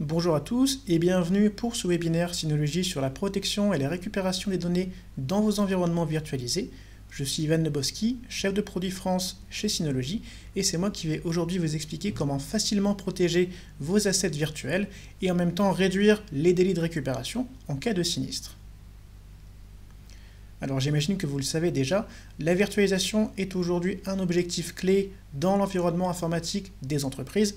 Bonjour à tous et bienvenue pour ce webinaire Synologie sur la protection et la récupération des données dans vos environnements virtualisés. Je suis Ivan Leboski, chef de produit France chez Synology et c'est moi qui vais aujourd'hui vous expliquer comment facilement protéger vos assets virtuels et en même temps réduire les délais de récupération en cas de sinistre. Alors j'imagine que vous le savez déjà, la virtualisation est aujourd'hui un objectif clé dans l'environnement informatique des entreprises.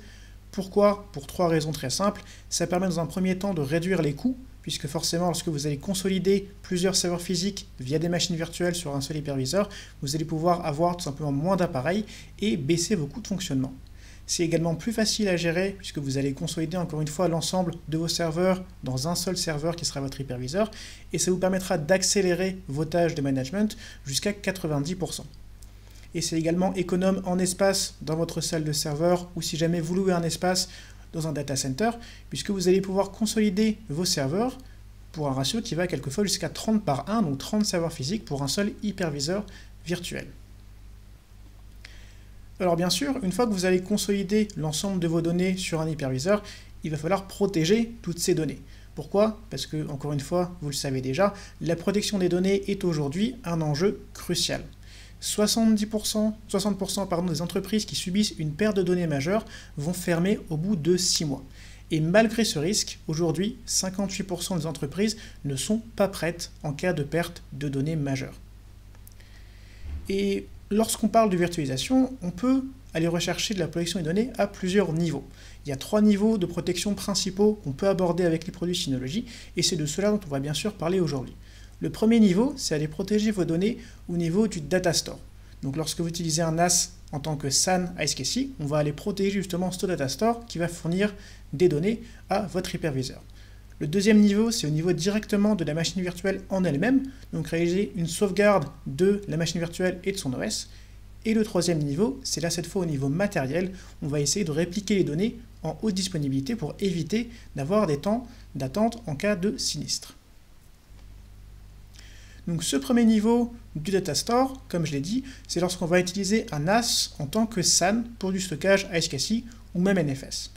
Pourquoi Pour trois raisons très simples. Ça permet dans un premier temps de réduire les coûts, puisque forcément lorsque vous allez consolider plusieurs serveurs physiques via des machines virtuelles sur un seul hyperviseur, vous allez pouvoir avoir tout simplement moins d'appareils et baisser vos coûts de fonctionnement. C'est également plus facile à gérer puisque vous allez consolider encore une fois l'ensemble de vos serveurs dans un seul serveur qui sera votre hyperviseur et ça vous permettra d'accélérer vos tâches de management jusqu'à 90% et c'est également économe en espace dans votre salle de serveur ou si jamais vous louez un espace dans un data center, puisque vous allez pouvoir consolider vos serveurs pour un ratio qui va quelquefois jusqu'à 30 par 1, donc 30 serveurs physiques pour un seul hyperviseur virtuel. Alors bien sûr, une fois que vous allez consolider l'ensemble de vos données sur un hyperviseur, il va falloir protéger toutes ces données. Pourquoi? Parce que, encore une fois, vous le savez déjà, la protection des données est aujourd'hui un enjeu crucial. 70%, 60% pardon, des entreprises qui subissent une perte de données majeure vont fermer au bout de 6 mois. Et malgré ce risque, aujourd'hui, 58% des entreprises ne sont pas prêtes en cas de perte de données majeure. Et lorsqu'on parle de virtualisation, on peut aller rechercher de la protection des données à plusieurs niveaux. Il y a trois niveaux de protection principaux qu'on peut aborder avec les produits Synology, et c'est de cela dont on va bien sûr parler aujourd'hui. Le premier niveau, c'est aller protéger vos données au niveau du data store. Donc lorsque vous utilisez un NAS en tant que SAN ISKC, on va aller protéger justement ce data store qui va fournir des données à votre hyperviseur. Le deuxième niveau, c'est au niveau directement de la machine virtuelle en elle-même, donc réaliser une sauvegarde de la machine virtuelle et de son OS. Et le troisième niveau, c'est là cette fois au niveau matériel, on va essayer de répliquer les données en haute disponibilité pour éviter d'avoir des temps d'attente en cas de sinistre. Donc ce premier niveau du data store, comme je l'ai dit, c'est lorsqu'on va utiliser un NAS en tant que SAN pour du stockage ASCII ou même NFS.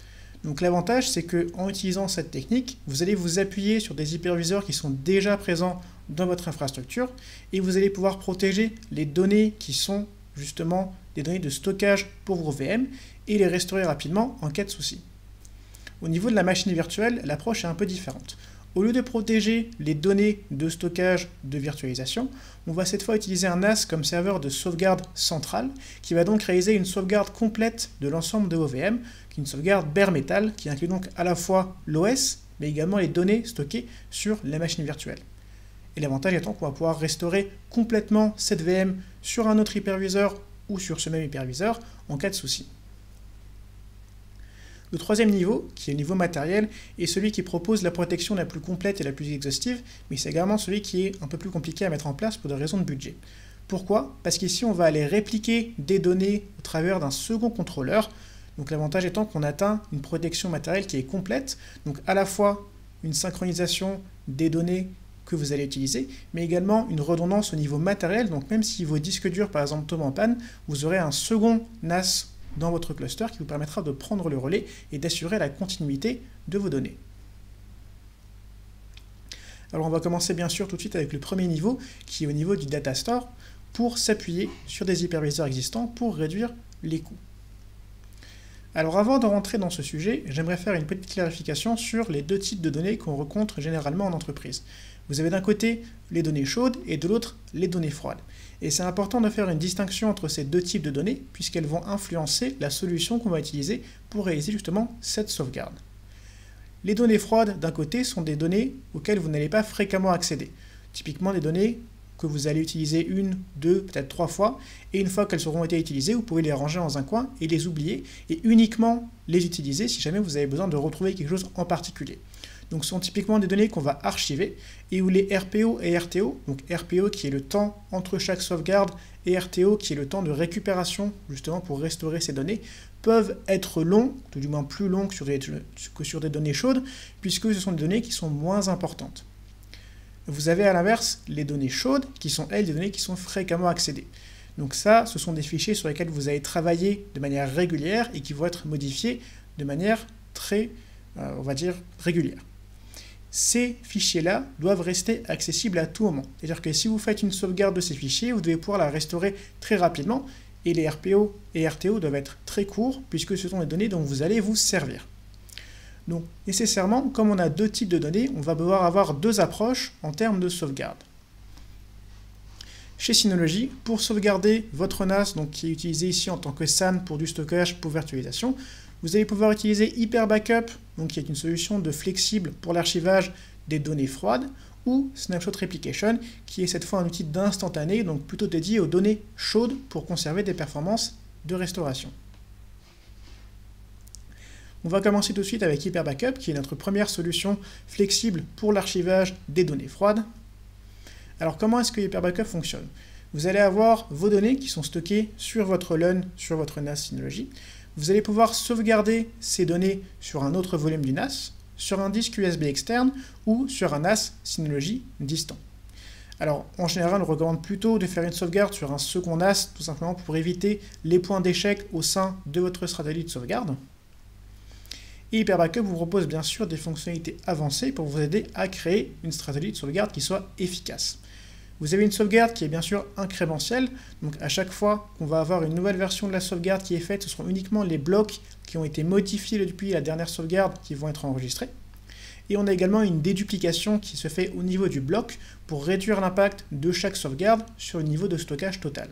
Donc l'avantage, c'est qu'en utilisant cette technique, vous allez vous appuyer sur des hyperviseurs qui sont déjà présents dans votre infrastructure et vous allez pouvoir protéger les données qui sont justement des données de stockage pour vos VM et les restaurer rapidement en cas de souci. Au niveau de la machine virtuelle, l'approche est un peu différente. Au lieu de protéger les données de stockage de virtualisation, on va cette fois utiliser un NAS comme serveur de sauvegarde centrale qui va donc réaliser une sauvegarde complète de l'ensemble de vos VM, qui est une sauvegarde bare metal qui inclut donc à la fois l'OS mais également les données stockées sur la machine virtuelle. Et l'avantage étant qu'on va pouvoir restaurer complètement cette VM sur un autre hyperviseur ou sur ce même hyperviseur en cas de souci. Le troisième niveau, qui est le niveau matériel, est celui qui propose la protection la plus complète et la plus exhaustive, mais c'est également celui qui est un peu plus compliqué à mettre en place pour des raisons de budget. Pourquoi? Parce qu'ici, on va aller répliquer des données au travers d'un second contrôleur. Donc l'avantage étant qu'on atteint une protection matérielle qui est complète, donc à la fois une synchronisation des données que vous allez utiliser, mais également une redondance au niveau matériel. Donc même si vos disques durs, par exemple, tombent en panne, vous aurez un second NAS dans votre cluster qui vous permettra de prendre le relais et d'assurer la continuité de vos données. Alors on va commencer bien sûr tout de suite avec le premier niveau qui est au niveau du data store pour s'appuyer sur des hyperviseurs existants pour réduire les coûts. Alors avant de rentrer dans ce sujet, j'aimerais faire une petite clarification sur les deux types de données qu'on rencontre généralement en entreprise. Vous avez d'un côté les données chaudes et de l'autre les données froides. Et c'est important de faire une distinction entre ces deux types de données puisqu'elles vont influencer la solution qu'on va utiliser pour réaliser justement cette sauvegarde. Les données froides d'un côté sont des données auxquelles vous n'allez pas fréquemment accéder. Typiquement des données que vous allez utiliser une, deux, peut-être trois fois, et une fois qu'elles auront été utilisées, vous pouvez les ranger dans un coin et les oublier, et uniquement les utiliser si jamais vous avez besoin de retrouver quelque chose en particulier. Donc ce sont typiquement des données qu'on va archiver et où les RPO et RTO, donc RPO qui est le temps entre chaque sauvegarde et RTO qui est le temps de récupération justement pour restaurer ces données, peuvent être longs, tout du moins plus longs que sur, des, que sur des données chaudes, puisque ce sont des données qui sont moins importantes. Vous avez à l'inverse les données chaudes, qui sont elles des données qui sont fréquemment accédées. Donc ça, ce sont des fichiers sur lesquels vous allez travailler de manière régulière et qui vont être modifiés de manière très on va dire, régulière. Ces fichiers-là doivent rester accessibles à tout moment. C'est-à-dire que si vous faites une sauvegarde de ces fichiers, vous devez pouvoir la restaurer très rapidement, et les RPO et RTO doivent être très courts, puisque ce sont les données dont vous allez vous servir. Donc, nécessairement, comme on a deux types de données, on va devoir avoir deux approches en termes de sauvegarde. Chez Synology, pour sauvegarder votre NAS, donc qui est utilisé ici en tant que SAN pour du stockage pour virtualisation, vous allez pouvoir utiliser Hyper Backup, donc qui est une solution de flexible pour l'archivage des données froides, ou Snapshot Replication, qui est cette fois un outil d'instantané, donc plutôt dédié aux données chaudes pour conserver des performances de restauration. On va commencer tout de suite avec Hyper Backup, qui est notre première solution flexible pour l'archivage des données froides. Alors comment est-ce que Hyper Backup fonctionne? Vous allez avoir vos données qui sont stockées sur votre LUN, sur votre NAS Synology. Vous allez pouvoir sauvegarder ces données sur un autre volume du NAS, sur un disque USB externe ou sur un NAS Synology distant. Alors, en général, on recommande plutôt de faire une sauvegarde sur un second NAS, tout simplement pour éviter les points d'échec au sein de votre stratégie de sauvegarde. Et Hyperbackup vous propose bien sûr des fonctionnalités avancées pour vous aider à créer une stratégie de sauvegarde qui soit efficace. Vous avez une sauvegarde qui est bien sûr incrémentielle, donc à chaque fois qu'on va avoir une nouvelle version de la sauvegarde qui est faite, ce seront uniquement les blocs qui ont été modifiés depuis la dernière sauvegarde qui vont être enregistrés. Et on a également une déduplication qui se fait au niveau du bloc pour réduire l'impact de chaque sauvegarde sur le niveau de stockage total.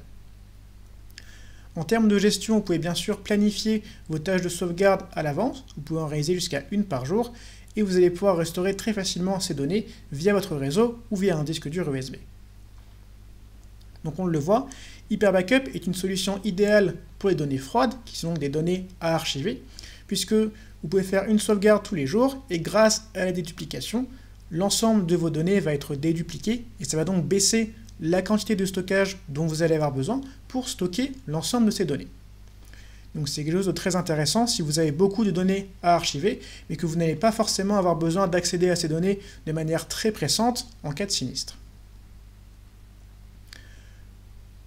En termes de gestion, vous pouvez bien sûr planifier vos tâches de sauvegarde à l'avance, vous pouvez en réaliser jusqu'à une par jour, et vous allez pouvoir restaurer très facilement ces données via votre réseau ou via un disque dur USB. Donc on le voit, Hyper Backup est une solution idéale pour les données froides, qui sont donc des données à archiver, puisque vous pouvez faire une sauvegarde tous les jours, et grâce à la déduplication, l'ensemble de vos données va être dédupliqué, et ça va donc baisser la quantité de stockage dont vous allez avoir besoin pour stocker l'ensemble de ces données. Donc c'est quelque chose de très intéressant si vous avez beaucoup de données à archiver, mais que vous n'allez pas forcément avoir besoin d'accéder à ces données de manière très pressante en cas de sinistre.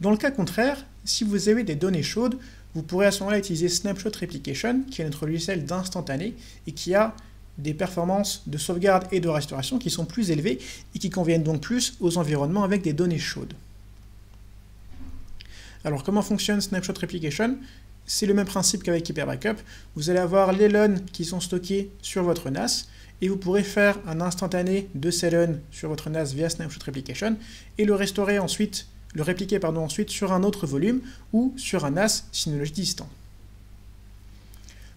Dans le cas contraire, si vous avez des données chaudes, vous pourrez à ce moment-là utiliser Snapshot Replication, qui est notre logiciel d'instantané et qui a des performances de sauvegarde et de restauration qui sont plus élevées et qui conviennent donc plus aux environnements avec des données chaudes. Alors comment fonctionne Snapshot Replication? C'est le même principe qu'avec Hyper Backup. Vous allez avoir les LUN qui sont stockés sur votre NAS et vous pourrez faire un instantané de ces LUN sur votre NAS via Snapshot Replication et le restaurer ensuite, le répliquer ensuite sur un autre volume ou sur un NAS Synology distant.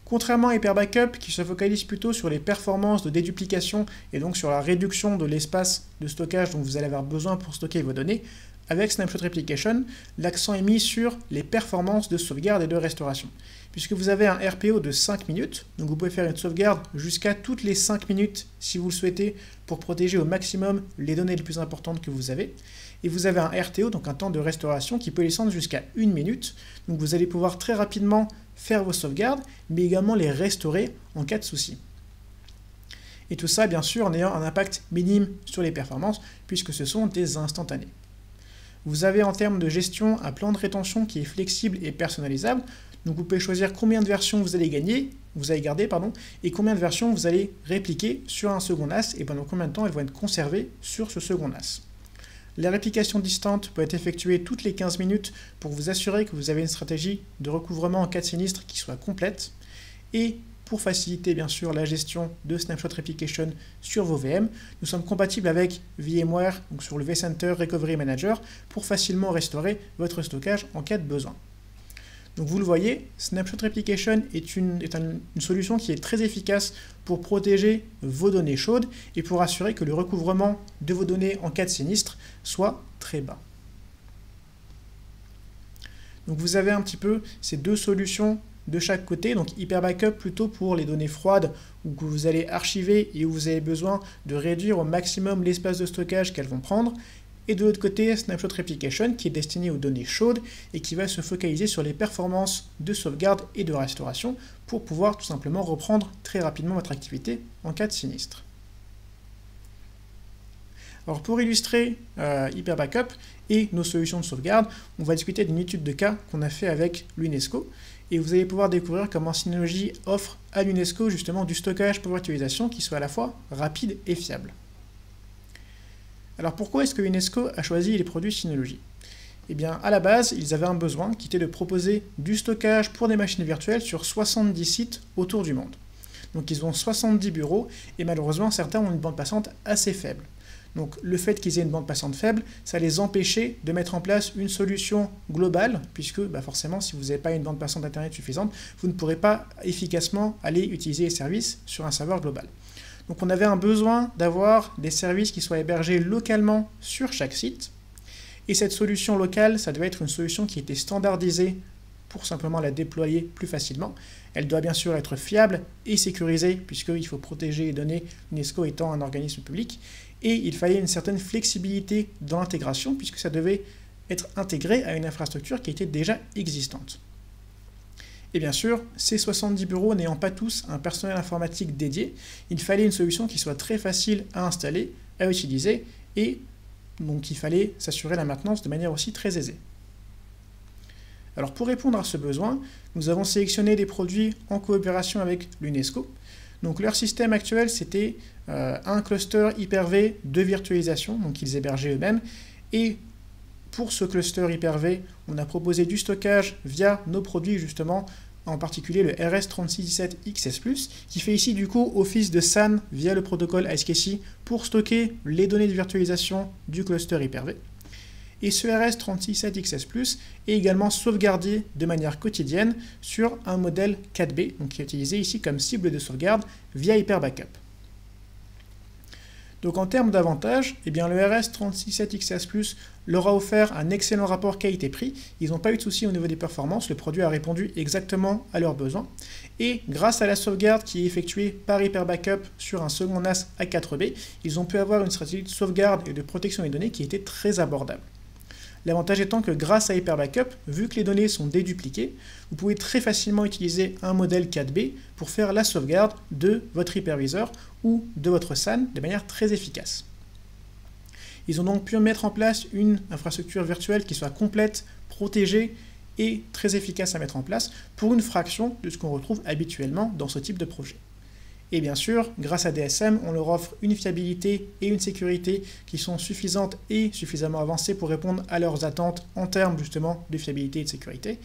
Contrairement à Hyper Backup, qui se focalise plutôt sur les performances de déduplication et donc sur la réduction de l'espace de stockage dont vous allez avoir besoin pour stocker vos données, avec Snapshot Replication, l'accent est mis sur les performances de sauvegarde et de restauration. Puisque vous avez un RPO de 5 minutes, donc vous pouvez faire une sauvegarde jusqu'à toutes les 5 minutes si vous le souhaitez pour protéger au maximum les données les plus importantes que vous avez. Et vous avez un RTO, donc un temps de restauration qui peut descendre jusqu'à 1 minute. Donc vous allez pouvoir très rapidement faire vos sauvegardes, mais également les restaurer en cas de souci. Et tout ça, bien sûr, en ayant un impact minime sur les performances, puisque ce sont des instantanés. Vous avez en termes de gestion un plan de rétention qui est flexible et personnalisable. Donc vous pouvez choisir combien de versions vous allez gagner, vous allez garder, pardon, et combien de versions vous allez répliquer sur un second NAS et pendant combien de temps elles vont être conservées sur ce second NAS. La réplication distante peut être effectuée toutes les 15 minutes pour vous assurer que vous avez une stratégie de recouvrement en cas de sinistre qui soit complète. Et pour faciliter bien sûr la gestion de Snapshot Replication sur vos VM, nous sommes compatibles avec VMware, donc sur le vCenter Recovery Manager, pour facilement restaurer votre stockage en cas de besoin. Donc vous le voyez, Snapshot Replication est, une, une, solution qui est très efficace pour protéger vos données chaudes et pour assurer que le recouvrement de vos données en cas de sinistre soit très bas. Donc vous avez un petit peu ces deux solutions de chaque côté, donc Hyper Backup plutôt pour les données froides où vous allez archiver et où vous avez besoin de réduire au maximum l'espace de stockage qu'elles vont prendre, et de l'autre côté Snapshot Replication qui est destiné aux données chaudes et qui va se focaliser sur les performances de sauvegarde et de restauration pour pouvoir tout simplement reprendre très rapidement votre activité en cas de sinistre. Alors pour illustrer euh, Hyper Backup et nos solutions de sauvegarde, on va discuter d'une étude de cas qu'on a fait avec l'UNESCO. et vous allez pouvoir découvrir comment Synology offre à l'UNESCO justement du stockage pour virtualisation qui soit à la fois rapide et fiable. Alors pourquoi est-ce que l'UNESCO a choisi les produits Synology Eh bien à la base, ils avaient un besoin qui était de proposer du stockage pour des machines virtuelles sur 70 sites autour du monde. Donc ils ont 70 bureaux et malheureusement certains ont une bande passante assez faible. Donc le fait qu'ils aient une bande passante faible, ça les empêchait de mettre en place une solution globale, puisque bah, forcément si vous n'avez pas une bande passante Internet suffisante, vous ne pourrez pas efficacement aller utiliser les services sur un serveur global. Donc on avait un besoin d'avoir des services qui soient hébergés localement sur chaque site. Et cette solution locale, ça devait être une solution qui était standardisée pour simplement la déployer plus facilement. Elle doit bien sûr être fiable et sécurisée, puisqu'il faut protéger les données, l'UNESCO étant un organisme public, et il fallait une certaine flexibilité dans l'intégration, puisque ça devait être intégré à une infrastructure qui était déjà existante. Et bien sûr, ces 70 bureaux n'ayant pas tous un personnel informatique dédié, il fallait une solution qui soit très facile à installer, à utiliser, et donc il fallait s'assurer la maintenance de manière aussi très aisée. Alors pour répondre à ce besoin, nous avons sélectionné des produits en coopération avec l'UNESCO. Donc leur système actuel, c'était euh, un cluster Hyper-V de virtualisation, donc ils hébergeaient eux-mêmes. Et pour ce cluster Hyper-V, on a proposé du stockage via nos produits justement, en particulier le RS3617XS+, qui fait ici du coup office de SAN via le protocole ISKC pour stocker les données de virtualisation du cluster Hyper-V et ce RS367XS est également sauvegardé de manière quotidienne sur un modèle 4B, donc qui est utilisé ici comme cible de sauvegarde via Hyper Backup. Donc en termes d'avantages, eh le RS367XS leur a offert un excellent rapport qualité-prix. Ils n'ont pas eu de soucis au niveau des performances, le produit a répondu exactement à leurs besoins. Et grâce à la sauvegarde qui est effectuée par Hyper Backup sur un second NAS A4B, ils ont pu avoir une stratégie de sauvegarde et de protection des données qui était très abordable. L'avantage étant que grâce à Hyper Backup, vu que les données sont dédupliquées, vous pouvez très facilement utiliser un modèle 4B pour faire la sauvegarde de votre hyperviseur ou de votre SAN de manière très efficace. Ils ont donc pu mettre en place une infrastructure virtuelle qui soit complète, protégée et très efficace à mettre en place pour une fraction de ce qu'on retrouve habituellement dans ce type de projet. Et bien sûr, grâce à DSM, on leur offre une fiabilité et une sécurité qui sont suffisantes et suffisamment avancées pour répondre à leurs attentes en termes justement de fiabilité et de sécurité.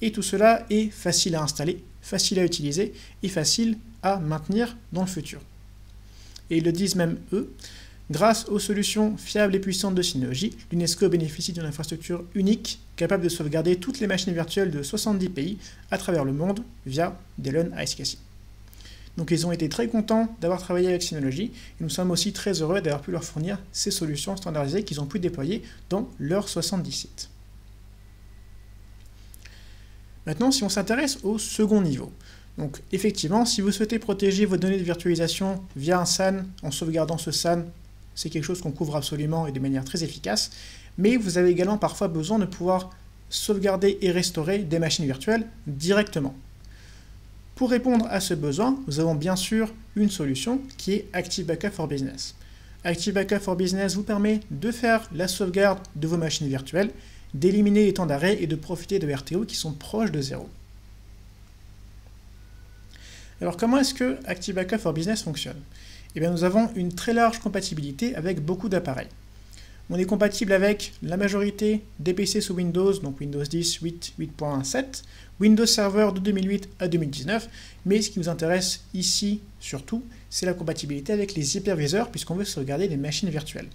Et tout cela est facile à installer, facile à utiliser et facile à maintenir dans le futur. Et ils le disent même eux, grâce aux solutions fiables et puissantes de Synology, l'UNESCO bénéficie d'une infrastructure unique capable de sauvegarder toutes les machines virtuelles de 70 pays à travers le monde via Delon ISKC. Donc ils ont été très contents d'avoir travaillé avec Synology et nous sommes aussi très heureux d'avoir pu leur fournir ces solutions standardisées qu'ils ont pu déployer dans leurs 70 sites. Maintenant, si on s'intéresse au second niveau, donc effectivement, si vous souhaitez protéger vos données de virtualisation via un SAN, en sauvegardant ce SAN, c'est quelque chose qu'on couvre absolument et de manière très efficace, mais vous avez également parfois besoin de pouvoir sauvegarder et restaurer des machines virtuelles directement. Pour répondre à ce besoin, nous avons bien sûr une solution qui est Active Backup for Business. Active Backup for Business vous permet de faire la sauvegarde de vos machines virtuelles, d'éliminer les temps d'arrêt et de profiter de RTO qui sont proches de zéro. Alors comment est-ce que Active Backup for Business fonctionne? Eh bien nous avons une très large compatibilité avec beaucoup d'appareils. On est compatible avec la majorité des PC sous Windows, donc Windows 10, 8, 8.7, Windows Server de 2008 à 2019, mais ce qui nous intéresse ici surtout, c'est la compatibilité avec les hyperviseurs, puisqu'on veut sauvegarder des machines virtuelles.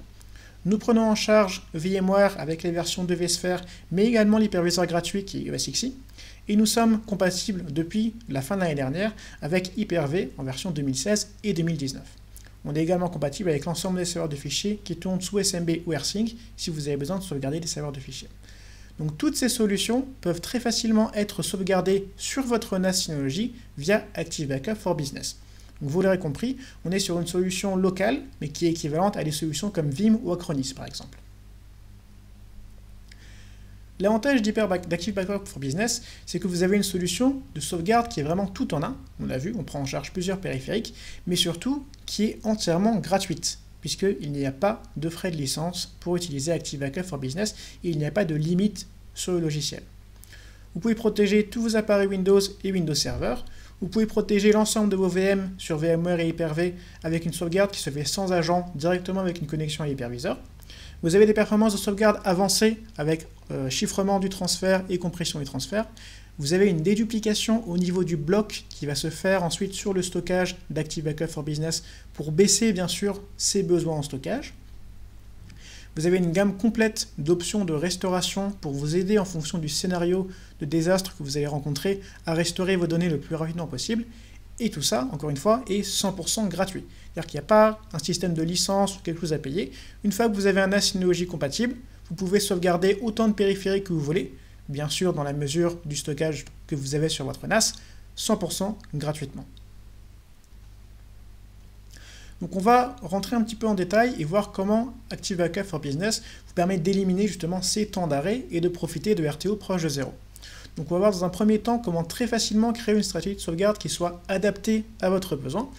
Nous prenons en charge VMware avec les versions de vSphere, mais également l'hyperviseur gratuit qui est ESXi, et nous sommes compatibles depuis la fin de l'année dernière avec Hyper-V en version 2016 et 2019. On est également compatible avec l'ensemble des serveurs de fichiers qui tournent sous SMB ou AirSync si vous avez besoin de sauvegarder des serveurs de fichiers. Donc toutes ces solutions peuvent très facilement être sauvegardées sur votre NAS Synology via Active Backup for Business. Donc vous l'aurez compris, on est sur une solution locale, mais qui est équivalente à des solutions comme Vim ou Acronis par exemple. L'avantage d'Active Backup for Business, c'est que vous avez une solution de sauvegarde qui est vraiment tout en un. On l'a vu, on prend en charge plusieurs périphériques, mais surtout qui est entièrement gratuite, puisqu'il n'y a pas de frais de licence pour utiliser Active Backup for Business et il n'y a pas de limite sur le logiciel. Vous pouvez protéger tous vos appareils Windows et Windows Server. Vous pouvez protéger l'ensemble de vos VM sur VMware et Hyper-V avec une sauvegarde qui se fait sans agent directement avec une connexion à l'hyperviseur. Vous avez des performances de sauvegarde avancées avec euh, chiffrement du transfert et compression du transfert. Vous avez une déduplication au niveau du bloc qui va se faire ensuite sur le stockage d'Active Backup for Business pour baisser bien sûr ses besoins en stockage. Vous avez une gamme complète d'options de restauration pour vous aider en fonction du scénario de désastre que vous allez rencontrer à restaurer vos données le plus rapidement possible. Et tout ça, encore une fois, est 100% gratuit. C'est-à-dire qu'il n'y a pas un système de licence ou quelque chose à payer. Une fois que vous avez un NAS Synology compatible, vous pouvez sauvegarder autant de périphériques que vous voulez, bien sûr dans la mesure du stockage que vous avez sur votre NAS, 100% gratuitement. Donc on va rentrer un petit peu en détail et voir comment Active Backup for Business vous permet d'éliminer justement ces temps d'arrêt et de profiter de RTO proche de zéro. Donc on va voir dans un premier temps comment très facilement créer une stratégie de sauvegarde qui soit adaptée à votre besoin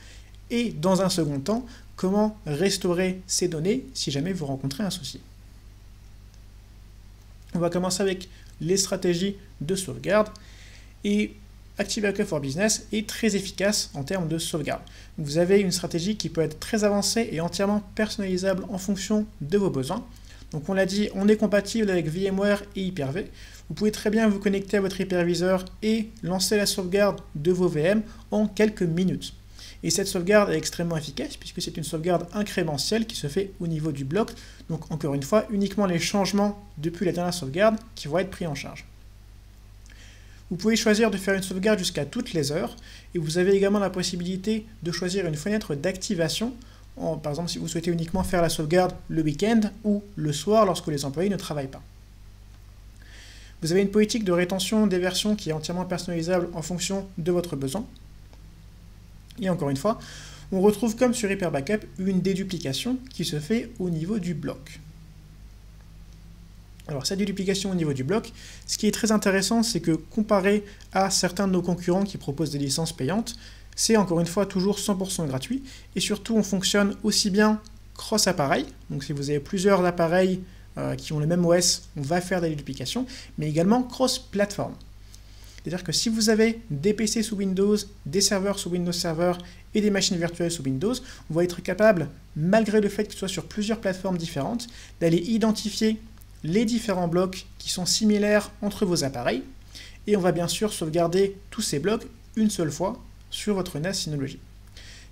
et dans un second temps comment restaurer ces données si jamais vous rencontrez un souci. On va commencer avec les stratégies de sauvegarde. Et Active for Business est très efficace en termes de sauvegarde. Vous avez une stratégie qui peut être très avancée et entièrement personnalisable en fonction de vos besoins. Donc on l'a dit, on est compatible avec VMware et Hyper-V. Vous pouvez très bien vous connecter à votre hyperviseur et lancer la sauvegarde de vos VM en quelques minutes. Et cette sauvegarde est extrêmement efficace puisque c'est une sauvegarde incrémentielle qui se fait au niveau du bloc. Donc encore une fois, uniquement les changements depuis la dernière sauvegarde qui vont être pris en charge. Vous pouvez choisir de faire une sauvegarde jusqu'à toutes les heures et vous avez également la possibilité de choisir une fenêtre d'activation. Par exemple, si vous souhaitez uniquement faire la sauvegarde le week-end ou le soir lorsque les employés ne travaillent pas. Vous avez une politique de rétention des versions qui est entièrement personnalisable en fonction de votre besoin. Et encore une fois, on retrouve comme sur Hyper Backup une déduplication qui se fait au niveau du bloc. Alors cette déduplication au niveau du bloc, ce qui est très intéressant, c'est que comparé à certains de nos concurrents qui proposent des licences payantes, c'est encore une fois toujours 100% gratuit, et surtout on fonctionne aussi bien cross-appareil, donc si vous avez plusieurs appareils euh, qui ont le même OS, on va faire des déduplications, mais également cross-platform. C'est-à-dire que si vous avez des PC sous Windows, des serveurs sous Windows Server et des machines virtuelles sous Windows, on va être capable, malgré le fait que ce soit sur plusieurs plateformes différentes, d'aller identifier les différents blocs qui sont similaires entre vos appareils. Et on va bien sûr sauvegarder tous ces blocs une seule fois sur votre NAS Synology.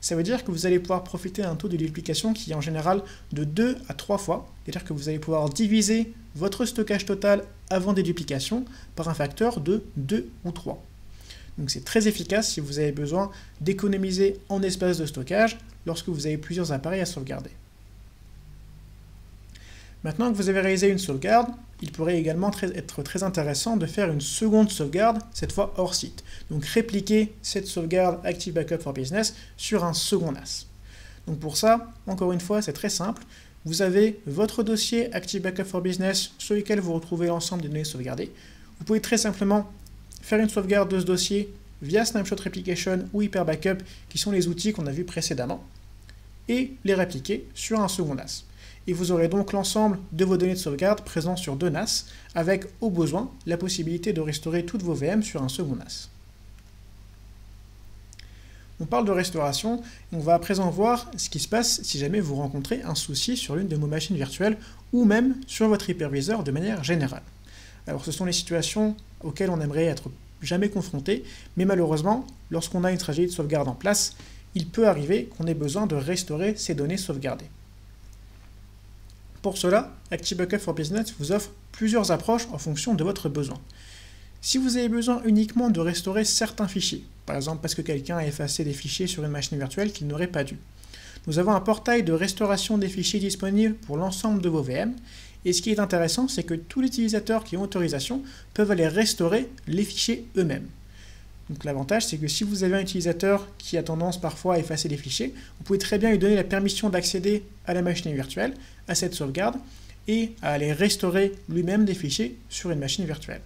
Ça veut dire que vous allez pouvoir profiter d'un taux de duplication qui est en général de 2 à 3 fois. C'est-à-dire que vous allez pouvoir diviser votre stockage total avant des duplications par un facteur de 2 ou 3. Donc c'est très efficace si vous avez besoin d'économiser en espace de stockage lorsque vous avez plusieurs appareils à sauvegarder. Maintenant que vous avez réalisé une sauvegarde, il pourrait également être très intéressant de faire une seconde sauvegarde, cette fois hors site. Donc répliquer cette sauvegarde Active Backup for Business sur un second NAS. Donc pour ça, encore une fois, c'est très simple. Vous avez votre dossier Active Backup for Business sur lequel vous retrouvez l'ensemble des données sauvegardées. Vous pouvez très simplement faire une sauvegarde de ce dossier via Snapshot Replication ou Hyper Backup, qui sont les outils qu'on a vus précédemment, et les répliquer sur un second NAS et vous aurez donc l'ensemble de vos données de sauvegarde présents sur deux NAS, avec au besoin la possibilité de restaurer toutes vos VM sur un second NAS. On parle de restauration, on va à présent voir ce qui se passe si jamais vous rencontrez un souci sur l'une de vos machines virtuelles ou même sur votre hyperviseur de manière générale. Alors ce sont les situations auxquelles on aimerait être jamais confronté, mais malheureusement, lorsqu'on a une tragédie de sauvegarde en place, il peut arriver qu'on ait besoin de restaurer ces données sauvegardées. Pour cela, ActiveBackup for Business vous offre plusieurs approches en fonction de votre besoin. Si vous avez besoin uniquement de restaurer certains fichiers, par exemple parce que quelqu'un a effacé des fichiers sur une machine virtuelle qu'il n'aurait pas dû, nous avons un portail de restauration des fichiers disponible pour l'ensemble de vos VM. Et ce qui est intéressant, c'est que tous les utilisateurs qui ont autorisation peuvent aller restaurer les fichiers eux-mêmes. Donc l'avantage, c'est que si vous avez un utilisateur qui a tendance parfois à effacer des fichiers, vous pouvez très bien lui donner la permission d'accéder à la machine virtuelle, à cette sauvegarde, et à aller restaurer lui-même des fichiers sur une machine virtuelle.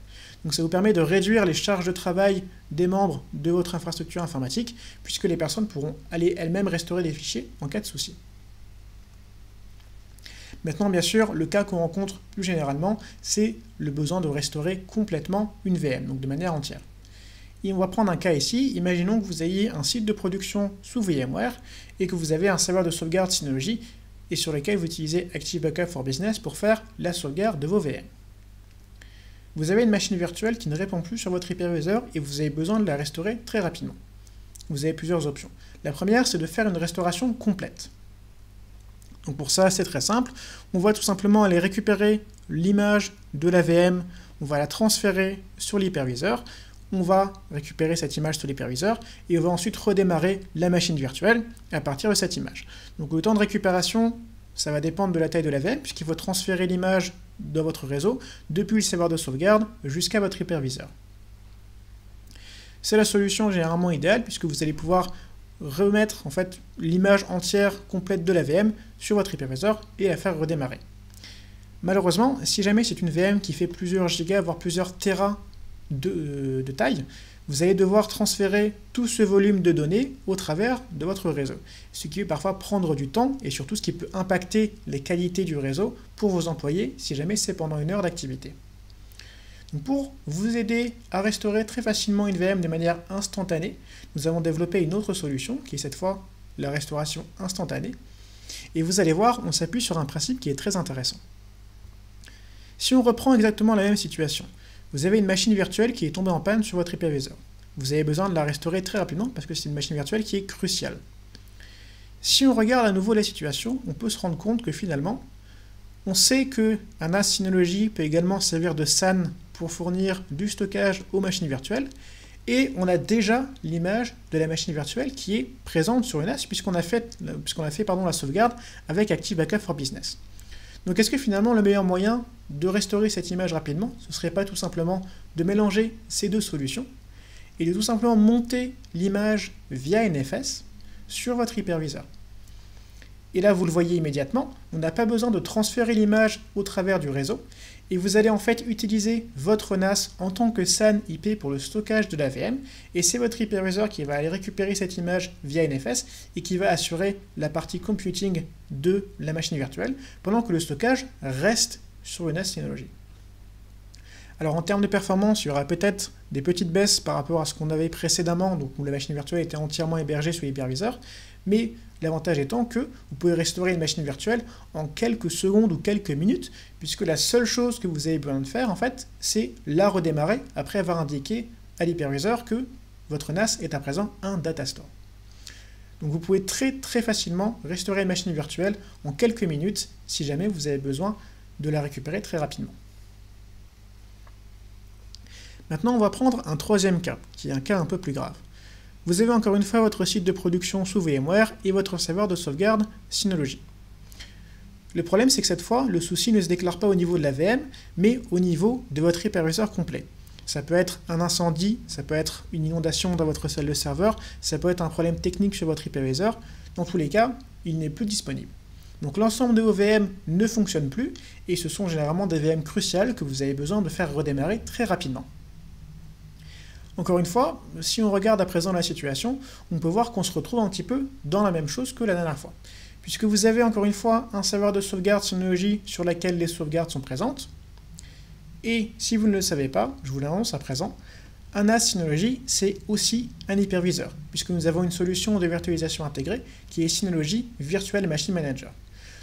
Donc ça vous permet de réduire les charges de travail des membres de votre infrastructure informatique, puisque les personnes pourront aller elles-mêmes restaurer des fichiers en cas de souci. Maintenant, bien sûr, le cas qu'on rencontre plus généralement, c'est le besoin de restaurer complètement une VM, donc de manière entière. On va prendre un cas ici. Imaginons que vous ayez un site de production sous VMware et que vous avez un serveur de sauvegarde Synology et sur lequel vous utilisez Active Backup for Business pour faire la sauvegarde de vos VM. Vous avez une machine virtuelle qui ne répond plus sur votre hyperviseur et vous avez besoin de la restaurer très rapidement. Vous avez plusieurs options. La première, c'est de faire une restauration complète. Donc pour ça, c'est très simple. On va tout simplement aller récupérer l'image de la VM, on va la transférer sur l'hyperviseur, on va récupérer cette image sur l'hyperviseur et on va ensuite redémarrer la machine virtuelle à partir de cette image. Donc le temps de récupération, ça va dépendre de la taille de la VM, puisqu'il faut transférer l'image dans votre réseau depuis le serveur de sauvegarde jusqu'à votre hyperviseur. C'est la solution généralement idéale, puisque vous allez pouvoir remettre en fait l'image entière complète de la VM sur votre hyperviseur et la faire redémarrer. Malheureusement, si jamais c'est une VM qui fait plusieurs gigas, voire plusieurs terras de, taille, vous allez devoir transférer tout ce volume de données au travers de votre réseau, ce qui peut parfois prendre du temps et surtout ce qui peut impacter les qualités du réseau pour vos employés si jamais c'est pendant une heure d'activité. Pour vous aider à restaurer très facilement une VM de manière instantanée, nous avons développé une autre solution qui est cette fois la restauration instantanée. Et vous allez voir, on s'appuie sur un principe qui est très intéressant. Si on reprend exactement la même situation, vous avez une machine virtuelle qui est tombée en panne sur votre hyperviseur. Vous avez besoin de la restaurer très rapidement parce que c'est une machine virtuelle qui est cruciale. Si on regarde à nouveau la situation, on peut se rendre compte que finalement, on sait que un NAS Synology peut également servir de SAN pour fournir du stockage aux machines virtuelles, et on a déjà l'image de la machine virtuelle qui est présente sur une NAS puisqu'on a fait, a fait la sauvegarde avec Active Backup for Business. Donc est-ce que finalement le meilleur moyen de restaurer cette image rapidement, ce ne serait pas tout simplement de mélanger ces deux solutions et de tout simplement monter l'image via NFS sur votre hyperviseur? Et là, vous le voyez immédiatement, on n'a pas besoin de transférer l'image au travers du réseau. Et vous allez en fait utiliser votre NAS en tant que SAN IP pour le stockage de la VM. Et c'est votre hyperviseur qui va aller récupérer cette image via NFS et qui va assurer la partie computing de la machine virtuelle pendant que le stockage reste sur le NAS Synology. Alors en termes de performance, il y aura peut-être des petites baisses par rapport à ce qu'on avait précédemment, donc où la machine virtuelle était entièrement hébergée sur l'hyperviseur, mais L'avantage étant que vous pouvez restaurer une machine virtuelle en quelques secondes ou quelques minutes, puisque la seule chose que vous avez besoin de faire, en fait, c'est la redémarrer après avoir indiqué à l'hyperviseur que votre NAS est à présent un data store. Donc vous pouvez très très facilement restaurer une machine virtuelle en quelques minutes si jamais vous avez besoin de la récupérer très rapidement. Maintenant, on va prendre un troisième cas, qui est un cas un peu plus grave. Vous avez encore une fois votre site de production sous VMware et votre serveur de sauvegarde Synology. Le problème, c'est que cette fois, le souci ne se déclare pas au niveau de la VM, mais au niveau de votre hyperviseur complet. Ça peut être un incendie, ça peut être une inondation dans votre salle de serveur, ça peut être un problème technique sur votre hyperviseur. Dans tous les cas, il n'est plus disponible. Donc l'ensemble de vos VM ne fonctionne plus, et ce sont généralement des VM cruciales que vous avez besoin de faire redémarrer très rapidement. Encore une fois, si on regarde à présent la situation, on peut voir qu'on se retrouve un petit peu dans la même chose que la dernière fois. Puisque vous avez encore une fois un serveur de sauvegarde Synology sur laquelle les sauvegardes sont présentes. Et si vous ne le savez pas, je vous l'annonce à présent, un NAS Synology, c'est aussi un hyperviseur, puisque nous avons une solution de virtualisation intégrée qui est Synology Virtual Machine Manager.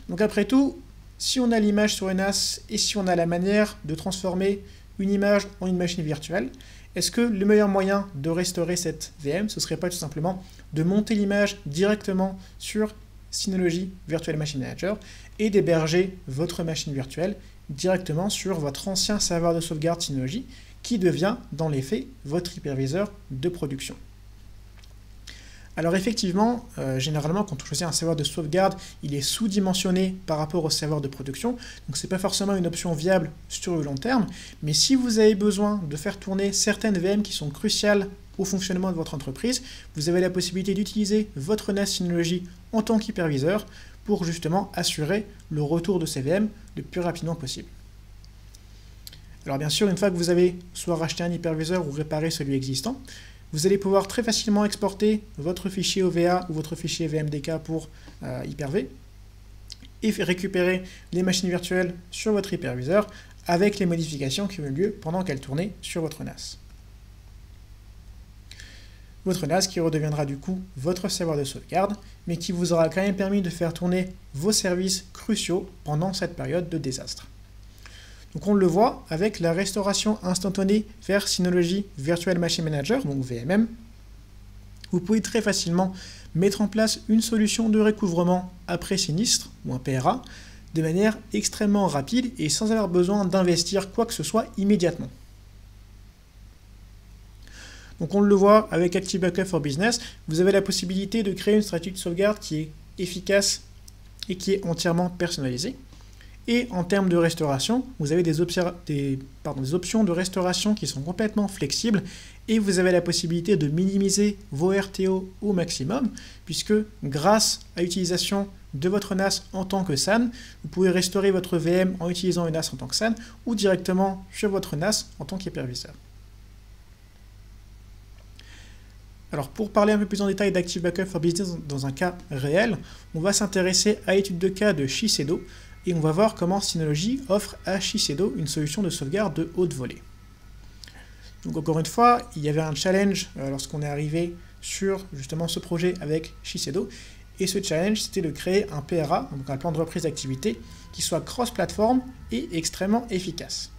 Donc après tout, si on a l'image sur un NAS et si on a la manière de transformer une image en une machine virtuelle, est-ce que le meilleur moyen de restaurer cette VM, ce serait pas tout simplement de monter l'image directement sur Synology Virtual Machine Manager et d'héberger votre machine virtuelle directement sur votre ancien serveur de sauvegarde Synology qui devient dans les faits votre hyperviseur de production? Alors effectivement, euh, généralement quand on choisit un serveur de sauvegarde, il est sous-dimensionné par rapport au serveur de production, donc ce n'est pas forcément une option viable sur le long terme, mais si vous avez besoin de faire tourner certaines VM qui sont cruciales au fonctionnement de votre entreprise, vous avez la possibilité d'utiliser votre NAS Synology en tant qu'hyperviseur pour justement assurer le retour de ces VM le plus rapidement possible. Alors bien sûr, une fois que vous avez soit racheté un hyperviseur ou réparé celui existant, vous allez pouvoir très facilement exporter votre fichier OVA ou votre fichier VMDK pour euh, Hyper-V. et récupérer les machines virtuelles sur votre hyperviseur avec les modifications qui ont eu lieu pendant qu'elles tournaient sur votre NAS. Votre NAS qui redeviendra du coup votre serveur de sauvegarde, mais qui vous aura quand même permis de faire tourner vos services cruciaux pendant cette période de désastre. Donc on le voit avec la restauration instantanée vers Synology Virtual Machine Manager, donc VMM. Vous pouvez très facilement mettre en place une solution de recouvrement après sinistre, ou un PRA, de manière extrêmement rapide et sans avoir besoin d'investir quoi que ce soit immédiatement. Donc on le voit avec Active Backup for Business, vous avez la possibilité de créer une stratégie de sauvegarde qui est efficace et qui est entièrement personnalisée. Et en termes de restauration, vous avez des, options de restauration qui sont complètement flexibles et vous avez la possibilité de minimiser vos RTO au maximum puisque grâce à l'utilisation de votre NAS en tant que SAN, vous pouvez restaurer votre VM en utilisant une NAS en tant que SAN ou directement sur votre NAS en tant qu'hyperviseur. Alors pour parler un peu plus en détail d'Active Backup for Business dans un cas réel, on va s'intéresser à l'étude de cas de Shiseido et on va voir comment Synology offre à Shiseido une solution de sauvegarde de haute volée. Donc encore une fois, il y avait un challenge euh, lorsqu'on est arrivé sur justement ce projet avec Shiseido, et ce challenge c'était de créer un PRA, donc un plan de reprise d'activité, qui soit cross-platform et extrêmement efficace.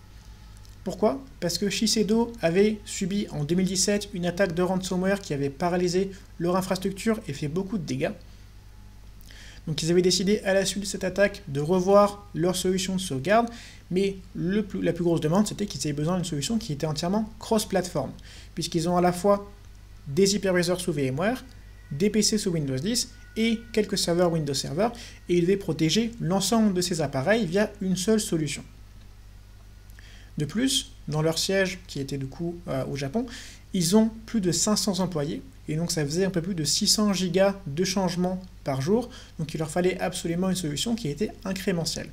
Pourquoi? Parce que Shiseido avait subi en 2017 une attaque de ransomware qui avait paralysé leur infrastructure et fait beaucoup de dégâts. Donc ils avaient décidé à la suite de cette attaque de revoir leur solution de sauvegarde, mais la plus grosse demande c'était qu'ils avaient besoin d'une solution qui était entièrement cross-platform, puisqu'ils ont à la fois des hyperviseurs sous VMware, des PC sous Windows 10 et quelques serveurs Windows Server, et ils devaient protéger l'ensemble de ces appareils via une seule solution. De plus, dans leur siège, qui était du coup euh, au Japon, ils ont plus de 500 employés, et donc ça faisait un peu plus de 600 gigas de changements par jour, donc il leur fallait absolument une solution qui était incrémentielle.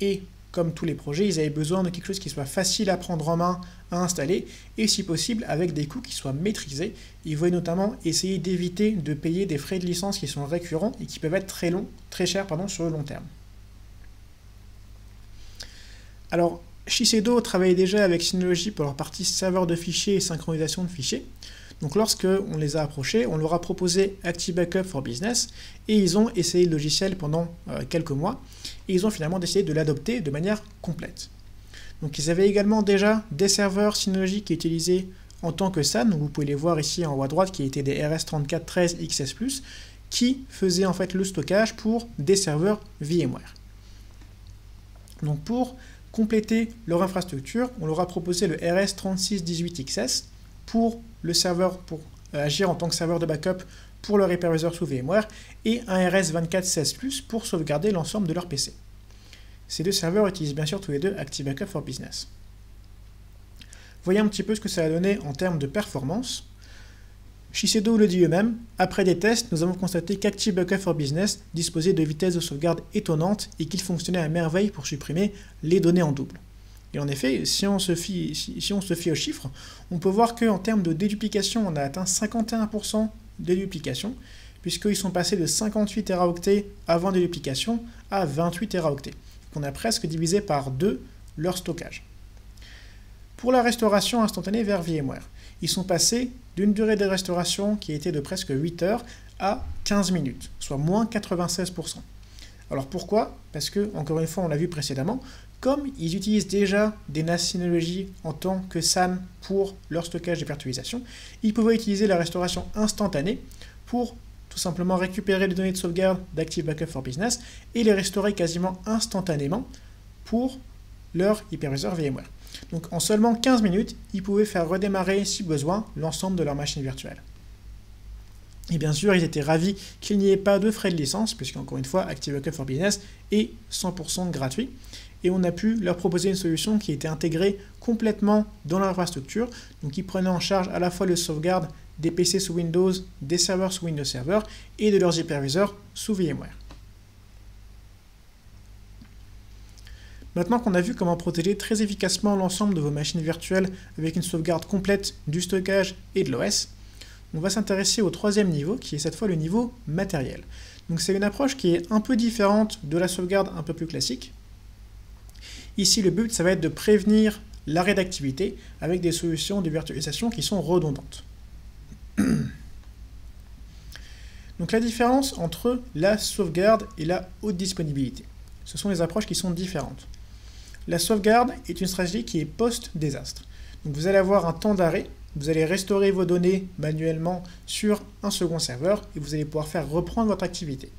Et comme tous les projets, ils avaient besoin de quelque chose qui soit facile à prendre en main, à installer, et si possible avec des coûts qui soient maîtrisés. Ils voulaient notamment essayer d'éviter de payer des frais de licence qui sont récurrents et qui peuvent être très longs, très chers pardon, sur le long terme. Alors, Shiseido travaillait déjà avec Synology pour leur partie serveur de fichiers et synchronisation de fichiers. Donc lorsque on les a approchés, on leur a proposé Active Backup for Business et ils ont essayé le logiciel pendant euh, quelques mois et ils ont finalement décidé de l'adopter de manière complète. Donc ils avaient également déjà des serveurs Synology qui utilisaient en tant que SAN, vous pouvez les voir ici en haut à droite qui étaient des RS3413 XS+, qui faisaient en fait le stockage pour des serveurs VMware. Donc pour compléter leur infrastructure, on leur a proposé le RS3618XS pour le serveur pour euh, agir en tant que serveur de backup pour leur hyperviseur sous VMware et un RS2416 pour sauvegarder l'ensemble de leur PC. Ces deux serveurs utilisent bien sûr tous les deux Active Backup for Business. Voyez un petit peu ce que ça a donné en termes de performance. Shiseido le dit eux-mêmes, après des tests, nous avons constaté qu'Active Backup for Business disposait de vitesses de sauvegarde étonnantes et qu'il fonctionnait à merveille pour supprimer les données en double. Et en effet, si on se fie, si, on se fie aux chiffres, on peut voir qu'en termes de déduplication, on a atteint 51% de déduplication, puisqu'ils sont passés de 58 teraoctets avant déduplication à 28 teraoctets. On a presque divisé par deux leur stockage. Pour la restauration instantanée vers VMware, ils sont passés d'une durée de restauration qui était de presque 8 heures à 15 minutes, soit moins 96%. Alors pourquoi? Parce que, encore une fois, on l'a vu précédemment, comme ils utilisent déjà des NAS Synology en tant que SAN pour leur stockage et virtualisation, ils pouvaient utiliser la restauration instantanée pour tout simplement récupérer les données de sauvegarde d'Active Backup for Business et les restaurer quasiment instantanément pour leur hyperviseur VMware. Donc en seulement 15 minutes, ils pouvaient faire redémarrer, si besoin, l'ensemble de leur machine virtuelle. Et bien sûr, ils étaient ravis qu'il n'y ait pas de frais de licence, puisqu'encore une fois, Active Backup for Business est 100% gratuit et on a pu leur proposer une solution qui était intégrée complètement dans l'infrastructure, donc qui prenait en charge à la fois le sauvegarde des PC sous Windows, des serveurs sous Windows Server et de leurs hyperviseurs sous VMware. Maintenant qu'on a vu comment protéger très efficacement l'ensemble de vos machines virtuelles avec une sauvegarde complète du stockage et de l'OS, on va s'intéresser au troisième niveau qui est cette fois le niveau matériel. C'est une approche qui est un peu différente de la sauvegarde un peu plus classique. Ici, le but, ça va être de prévenir l'arrêt d'activité avec des solutions de virtualisation qui sont redondantes. Donc la différence entre la sauvegarde et la haute disponibilité, ce sont des approches qui sont différentes. La sauvegarde est une stratégie qui est post-désastre. Vous allez avoir un temps d'arrêt, vous allez restaurer vos données manuellement sur un second serveur et vous allez pouvoir faire reprendre votre activité.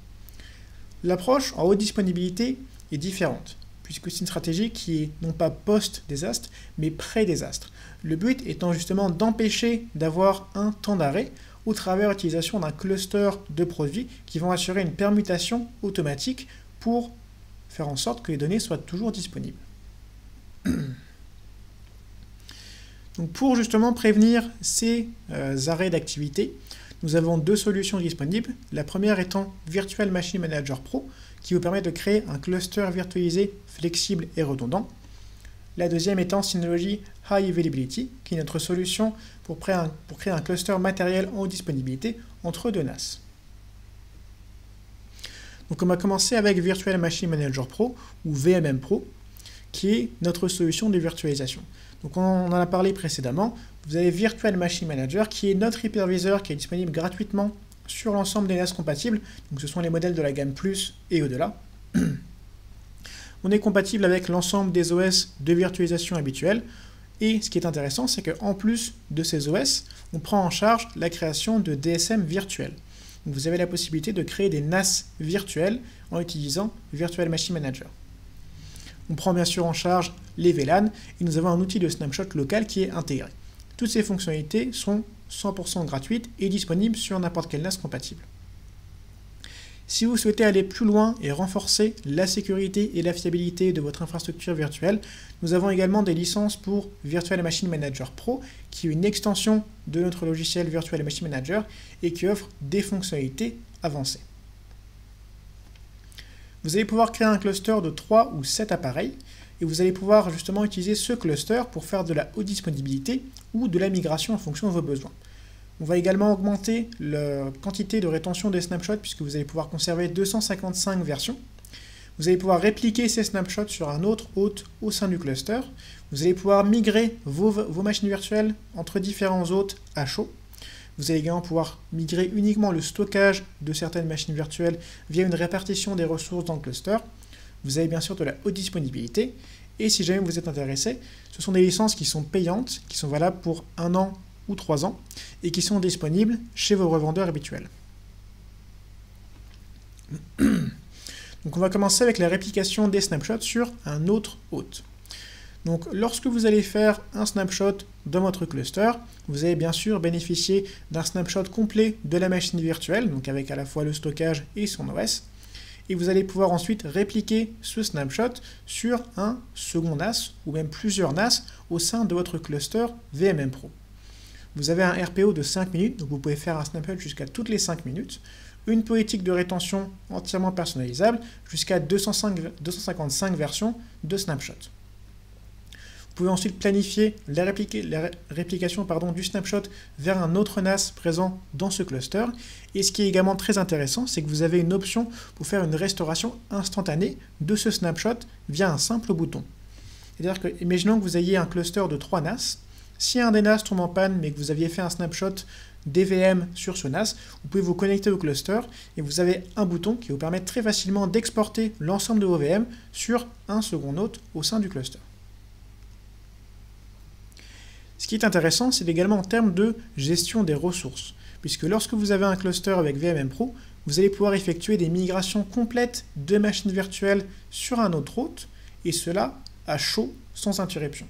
L'approche en haute disponibilité est différente, puisque c'est une stratégie qui est non pas post-désastre, mais pré-désastre. Le but étant justement d'empêcher d'avoir un temps d'arrêt au travers l'utilisation d'un cluster de produits qui vont assurer une permutation automatique pour faire en sorte que les données soient toujours disponibles. Pour justement prévenir ces euh, arrêts d'activité, nous avons deux solutions disponibles. La première étant Virtual Machine Manager Pro, qui vous permet de créer un cluster virtualisé flexible et redondant. La deuxième étant Synology High Availability, qui est notre solution pour créer un, cluster matériel en disponibilité entre deux NAS. Donc on va commencer avec Virtual Machine Manager Pro, ou VMM Pro, qui est notre solution de virtualisation. Donc on en a parlé précédemment, vous avez Virtual Machine Manager qui est notre hyperviseur qui est disponible gratuitement sur l'ensemble des NAS compatibles, donc ce sont les modèles de la gamme Plus et au-delà. On est compatible avec l'ensemble des OS de virtualisation habituels, et ce qui est intéressant, c'est qu'en plus de ces OS, on prend en charge la création de DSM virtuels. vous avez la possibilité de créer des NAS virtuels en utilisant Virtual Machine Manager. On prend bien sûr en charge les VLAN et nous avons un outil de snapshot local qui est intégré. Toutes ces fonctionnalités sont 100% gratuites et disponibles sur n'importe quel NAS compatible. Si vous souhaitez aller plus loin et renforcer la sécurité et la fiabilité de votre infrastructure virtuelle, nous avons également des licences pour Virtual Machine Manager Pro, qui est une extension de notre logiciel Virtual Machine Manager et qui offre des fonctionnalités avancées. Vous allez pouvoir créer un cluster de 3 ou 7 appareils et vous allez pouvoir justement utiliser ce cluster pour faire de la haute disponibilité ou de la migration en fonction de vos besoins. On va également augmenter la quantité de rétention des snapshots puisque vous allez pouvoir conserver 255 versions. Vous allez pouvoir répliquer ces snapshots sur un autre hôte au sein du cluster. Vous allez pouvoir migrer vos, vos machines virtuelles entre différents hôtes à chaud. Vous allez également pouvoir migrer uniquement le stockage de certaines machines virtuelles via une répartition des ressources dans le cluster. Vous avez bien sûr de la haute disponibilité. Et si jamais vous êtes intéressé, ce sont des licences qui sont payantes, qui sont valables pour un an ou trois ans, et qui sont disponibles chez vos revendeurs habituels. Donc on va commencer avec la réplication des snapshots sur un autre hôte. Donc lorsque vous allez faire un snapshot dans votre cluster, vous allez bien sûr bénéficier d'un snapshot complet de la machine virtuelle, donc avec à la fois le stockage et son OS, et vous allez pouvoir ensuite répliquer ce snapshot sur un second NAS ou même plusieurs NAS au sein de votre cluster VMM Pro. Vous avez un RPO de 5 minutes, donc vous pouvez faire un snapshot jusqu'à toutes les 5 minutes, une politique de rétention entièrement personnalisable jusqu'à 255 versions de snapshot. Vous pouvez ensuite planifier la, réplication du snapshot vers un autre NAS présent dans ce cluster. Et ce qui est également très intéressant, c'est que vous avez une option pour faire une restauration instantanée de ce snapshot via un simple bouton. C'est-à-dire que, imaginons que vous ayez un cluster de 3 NAS. Si un des NAS tombe en panne, mais que vous aviez fait un snapshot DVM sur ce NAS, vous pouvez vous connecter au cluster et vous avez un bouton qui vous permet très facilement d'exporter l'ensemble de vos VM sur un second hôte au sein du cluster. Ce qui est intéressant, c'est également en termes de gestion des ressources, puisque lorsque vous avez un cluster avec VMM Pro, vous allez pouvoir effectuer des migrations complètes de machines virtuelles sur un autre hôte, et cela à chaud, sans interruption.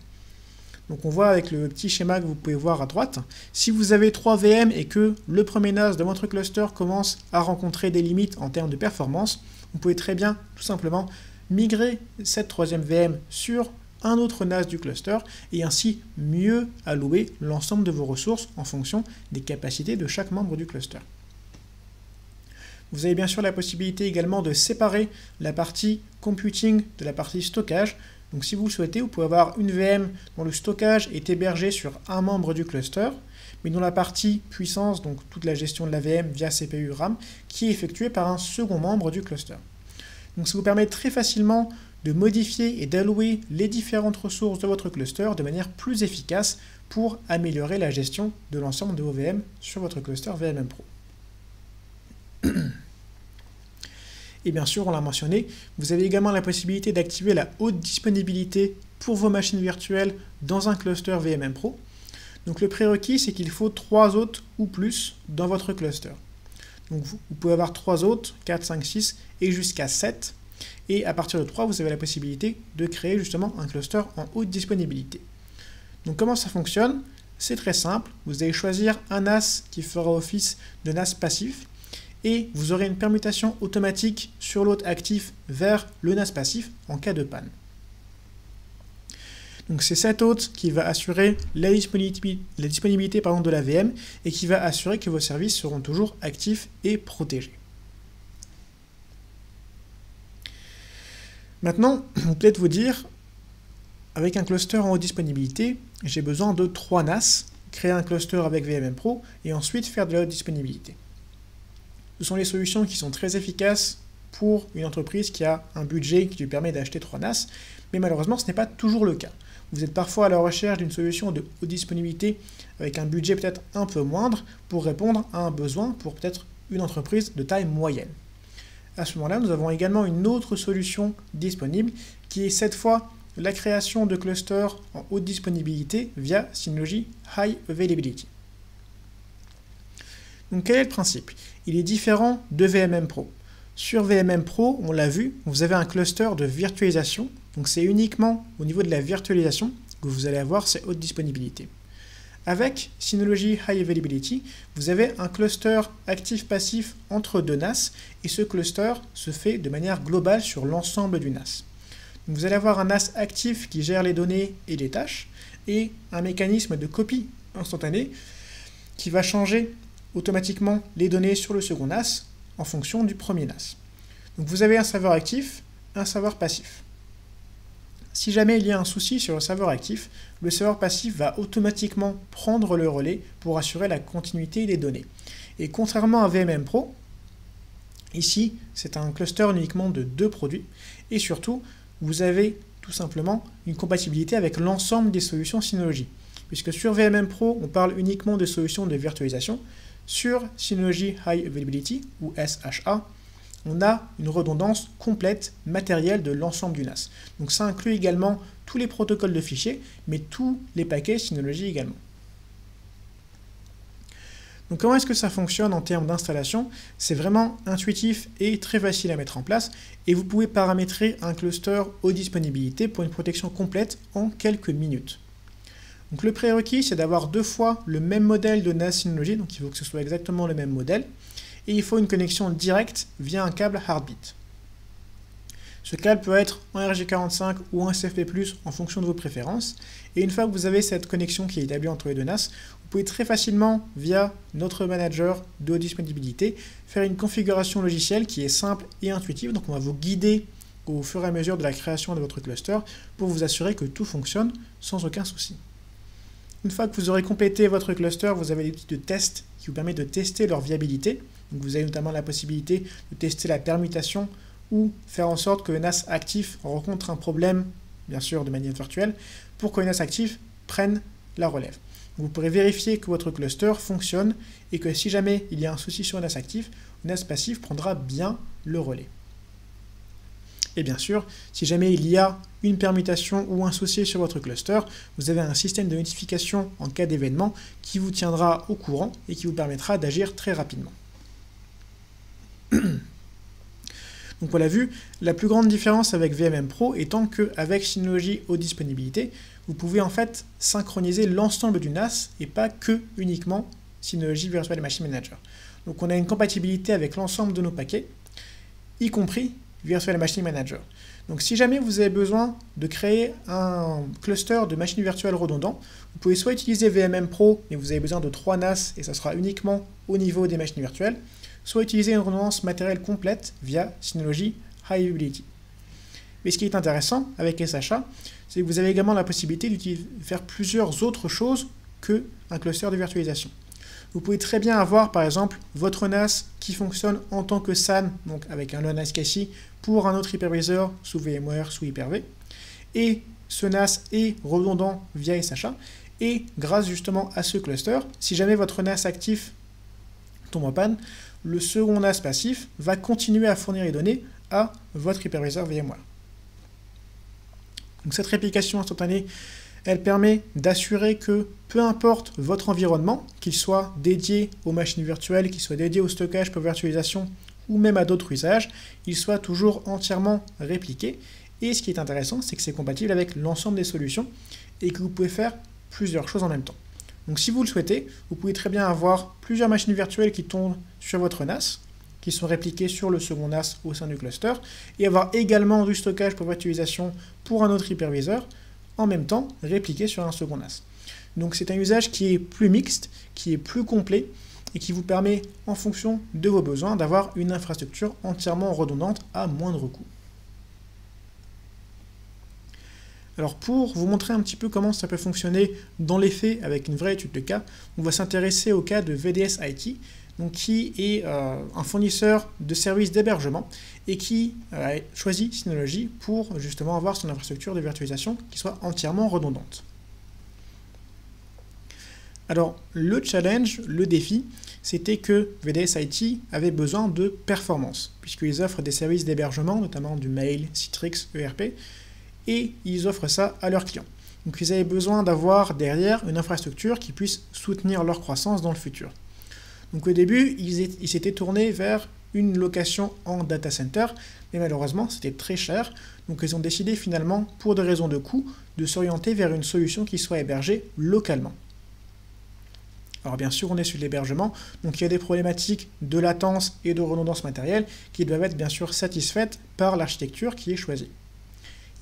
Donc on voit avec le petit schéma que vous pouvez voir à droite, si vous avez 3 VM et que le premier NAS de votre cluster commence à rencontrer des limites en termes de performance, vous pouvez très bien tout simplement migrer cette troisième VM sur un autre NAS du cluster et ainsi mieux allouer l'ensemble de vos ressources en fonction des capacités de chaque membre du cluster. Vous avez bien sûr la possibilité également de séparer la partie computing de la partie stockage Donc si vous le souhaitez, vous pouvez avoir une VM dont le stockage est hébergé sur un membre du cluster, mais dont la partie puissance, donc toute la gestion de la VM via CPU RAM, qui est effectuée par un second membre du cluster. Donc ça vous permet très facilement de modifier et d'allouer les différentes ressources de votre cluster de manière plus efficace pour améliorer la gestion de l'ensemble de vos VM sur votre cluster VMM Pro. Et bien sûr, on l'a mentionné, vous avez également la possibilité d'activer la haute disponibilité pour vos machines virtuelles dans un cluster VMM Pro. Donc le prérequis, c'est qu'il faut 3 hôtes ou plus dans votre cluster. Donc vous, pouvez avoir 3 hôtes, 4, 5, 6 et jusqu'à 7. Et à partir de 3, vous avez la possibilité de créer justement un cluster en haute disponibilité. Donc comment ça fonctionne? C'est très simple. Vous allez choisir un NAS qui fera office de NAS passif et vous aurez une permutation automatique sur l'hôte actif vers le NAS passif en cas de panne. Donc c'est cet hôte qui va assurer la disponibilité, la disponibilité de la VM et qui va assurer que vos services seront toujours actifs et protégés. Maintenant, vous peut-être vous dire, avec un cluster en haute disponibilité, j'ai besoin de 3 NAS, créer un cluster avec VMM Pro et ensuite faire de la haute disponibilité. Ce sont les solutions qui sont très efficaces pour une entreprise qui a un budget qui lui permet d'acheter 3 NAS, mais malheureusement ce n'est pas toujours le cas. Vous êtes parfois à la recherche d'une solution de haute disponibilité avec un budget peut-être un peu moindre pour répondre à un besoin pour peut-être une entreprise de taille moyenne. À ce moment-là, nous avons également une autre solution disponible qui est cette fois la création de clusters en haute disponibilité via Synology High Availability. Donc quel est le principe? Il est différent de VMM Pro. Sur VMM Pro, on l'a vu, vous avez un cluster de virtualisation. Donc c'est uniquement au niveau de la virtualisation que vous allez avoir ces hautes disponibilités. Avec Synology High Availability, vous avez un cluster actif-passif entre deux NAS et ce cluster se fait de manière globale sur l'ensemble du NAS. vous allez avoir un NAS actif qui gère les données et les tâches et un mécanisme de copie instantanée qui va changer automatiquement les données sur le second NAS en fonction du premier NAS. Donc vous avez un serveur actif, un serveur passif. Si jamais il y a un souci sur le serveur actif, le serveur passif va automatiquement prendre le relais pour assurer la continuité des données. Et contrairement à VMM Pro, ici c'est un cluster uniquement de deux produits et surtout vous avez tout simplement une compatibilité avec l'ensemble des solutions Synology. Puisque sur VMM Pro, on parle uniquement de solutions de virtualisation, sur Synology High Availability, ou SHA, on a une redondance complète matérielle de l'ensemble du NAS. Donc ça inclut également tous les protocoles de fichiers, mais tous les paquets Synology également. Donc comment est-ce que ça fonctionne en termes d'installation? C'est vraiment intuitif et très facile à mettre en place, et vous pouvez paramétrer un cluster aux disponibilités pour une protection complète en quelques minutes. Donc le prérequis, c'est d'avoir deux fois le même modèle de NAS Synology, donc il faut que ce soit exactement le même modèle, et il faut une connexion directe via un câble Heartbeat. Ce câble peut être un RG45 ou un CFP+, en fonction de vos préférences, et une fois que vous avez cette connexion qui est établie entre les deux NAS, vous pouvez très facilement, via notre manager de disponibilité, faire une configuration logicielle qui est simple et intuitive, donc on va vous guider au fur et à mesure de la création de votre cluster pour vous assurer que tout fonctionne sans aucun souci. Une fois que vous aurez complété votre cluster, vous avez des outils de test qui vous permettent de tester leur viabilité. Vous avez notamment la possibilité de tester la permutation ou faire en sorte que le NAS actif rencontre un problème, bien sûr de manière virtuelle, pour que le NAS actif prenne la relève. Vous pourrez vérifier que votre cluster fonctionne et que si jamais il y a un souci sur le NAS actif, le NAS passif prendra bien le relais. Et bien sûr, si jamais il y a une permutation ou un souci sur votre cluster, vous avez un système de notification en cas d'événement qui vous tiendra au courant et qui vous permettra d'agir très rapidement. Donc voilà vu, la plus grande différence avec VMM Pro étant qu'avec Synology haute disponibilité, vous pouvez en fait synchroniser l'ensemble du NAS et pas que uniquement Synology Virtual Machine Manager. Donc on a une compatibilité avec l'ensemble de nos paquets, y compris Virtual Machine Manager. Donc si jamais vous avez besoin de créer un cluster de machines virtuelles redondants, vous pouvez soit utiliser VMM Pro, mais vous avez besoin de 3 NAS et ça sera uniquement au niveau des machines virtuelles, soit utiliser une redondance matérielle complète via Synology High Availability. Mais ce qui est intéressant avec SHA, c'est que vous avez également la possibilité de faire plusieurs autres choses qu'un cluster de virtualisation. Vous pouvez très bien avoir, par exemple, votre NAS qui fonctionne en tant que SAN, donc avec un NAS CASI, pour un autre hyperviseur sous VMware, sous Hyper-V. Et ce NAS est redondant via SHA. Et grâce justement à ce cluster, si jamais votre NAS actif tombe en panne, le second NAS passif va continuer à fournir les données à votre hyperviseur VMware. Donc cette réplication instantanée elle permet d'assurer que peu importe votre environnement, qu'il soit dédié aux machines virtuelles, qu'il soit dédié au stockage pour virtualisation ou même à d'autres usages, il soit toujours entièrement répliqué. Et ce qui est intéressant, c'est que c'est compatible avec l'ensemble des solutions et que vous pouvez faire plusieurs choses en même temps. Donc si vous le souhaitez, vous pouvez très bien avoir plusieurs machines virtuelles qui tournent sur votre NAS, qui sont répliquées sur le second NAS au sein du cluster, et avoir également du stockage pour virtualisation pour un autre hyperviseur, en même temps répliqué sur un second NAS. Donc c'est un usage qui est plus mixte, qui est plus complet et qui vous permet, en fonction de vos besoins, d'avoir une infrastructure entièrement redondante à moindre coût. Alors pour vous montrer un petit peu comment ça peut fonctionner dans les faits avec une vraie étude de cas, on va s'intéresser au cas de VDS IT, donc qui est euh, un fournisseur de services d'hébergement et qui euh, a choisi Synology pour justement avoir son infrastructure de virtualisation qui soit entièrement redondante. Alors le challenge, le défi, c'était que VDS IT avait besoin de performance, puisqu'ils offrent des services d'hébergement, notamment du mail, Citrix, ERP, et ils offrent ça à leurs clients. Donc ils avaient besoin d'avoir derrière une infrastructure qui puisse soutenir leur croissance dans le futur. Donc au début, ils s'étaient tournés vers une location en data center, mais malheureusement c'était très cher, donc ils ont décidé finalement, pour des raisons de coût, de s'orienter vers une solution qui soit hébergée localement. Alors bien sûr, on est sur l'hébergement, donc il y a des problématiques de latence et de redondance matérielle qui doivent être bien sûr satisfaites par l'architecture qui est choisie.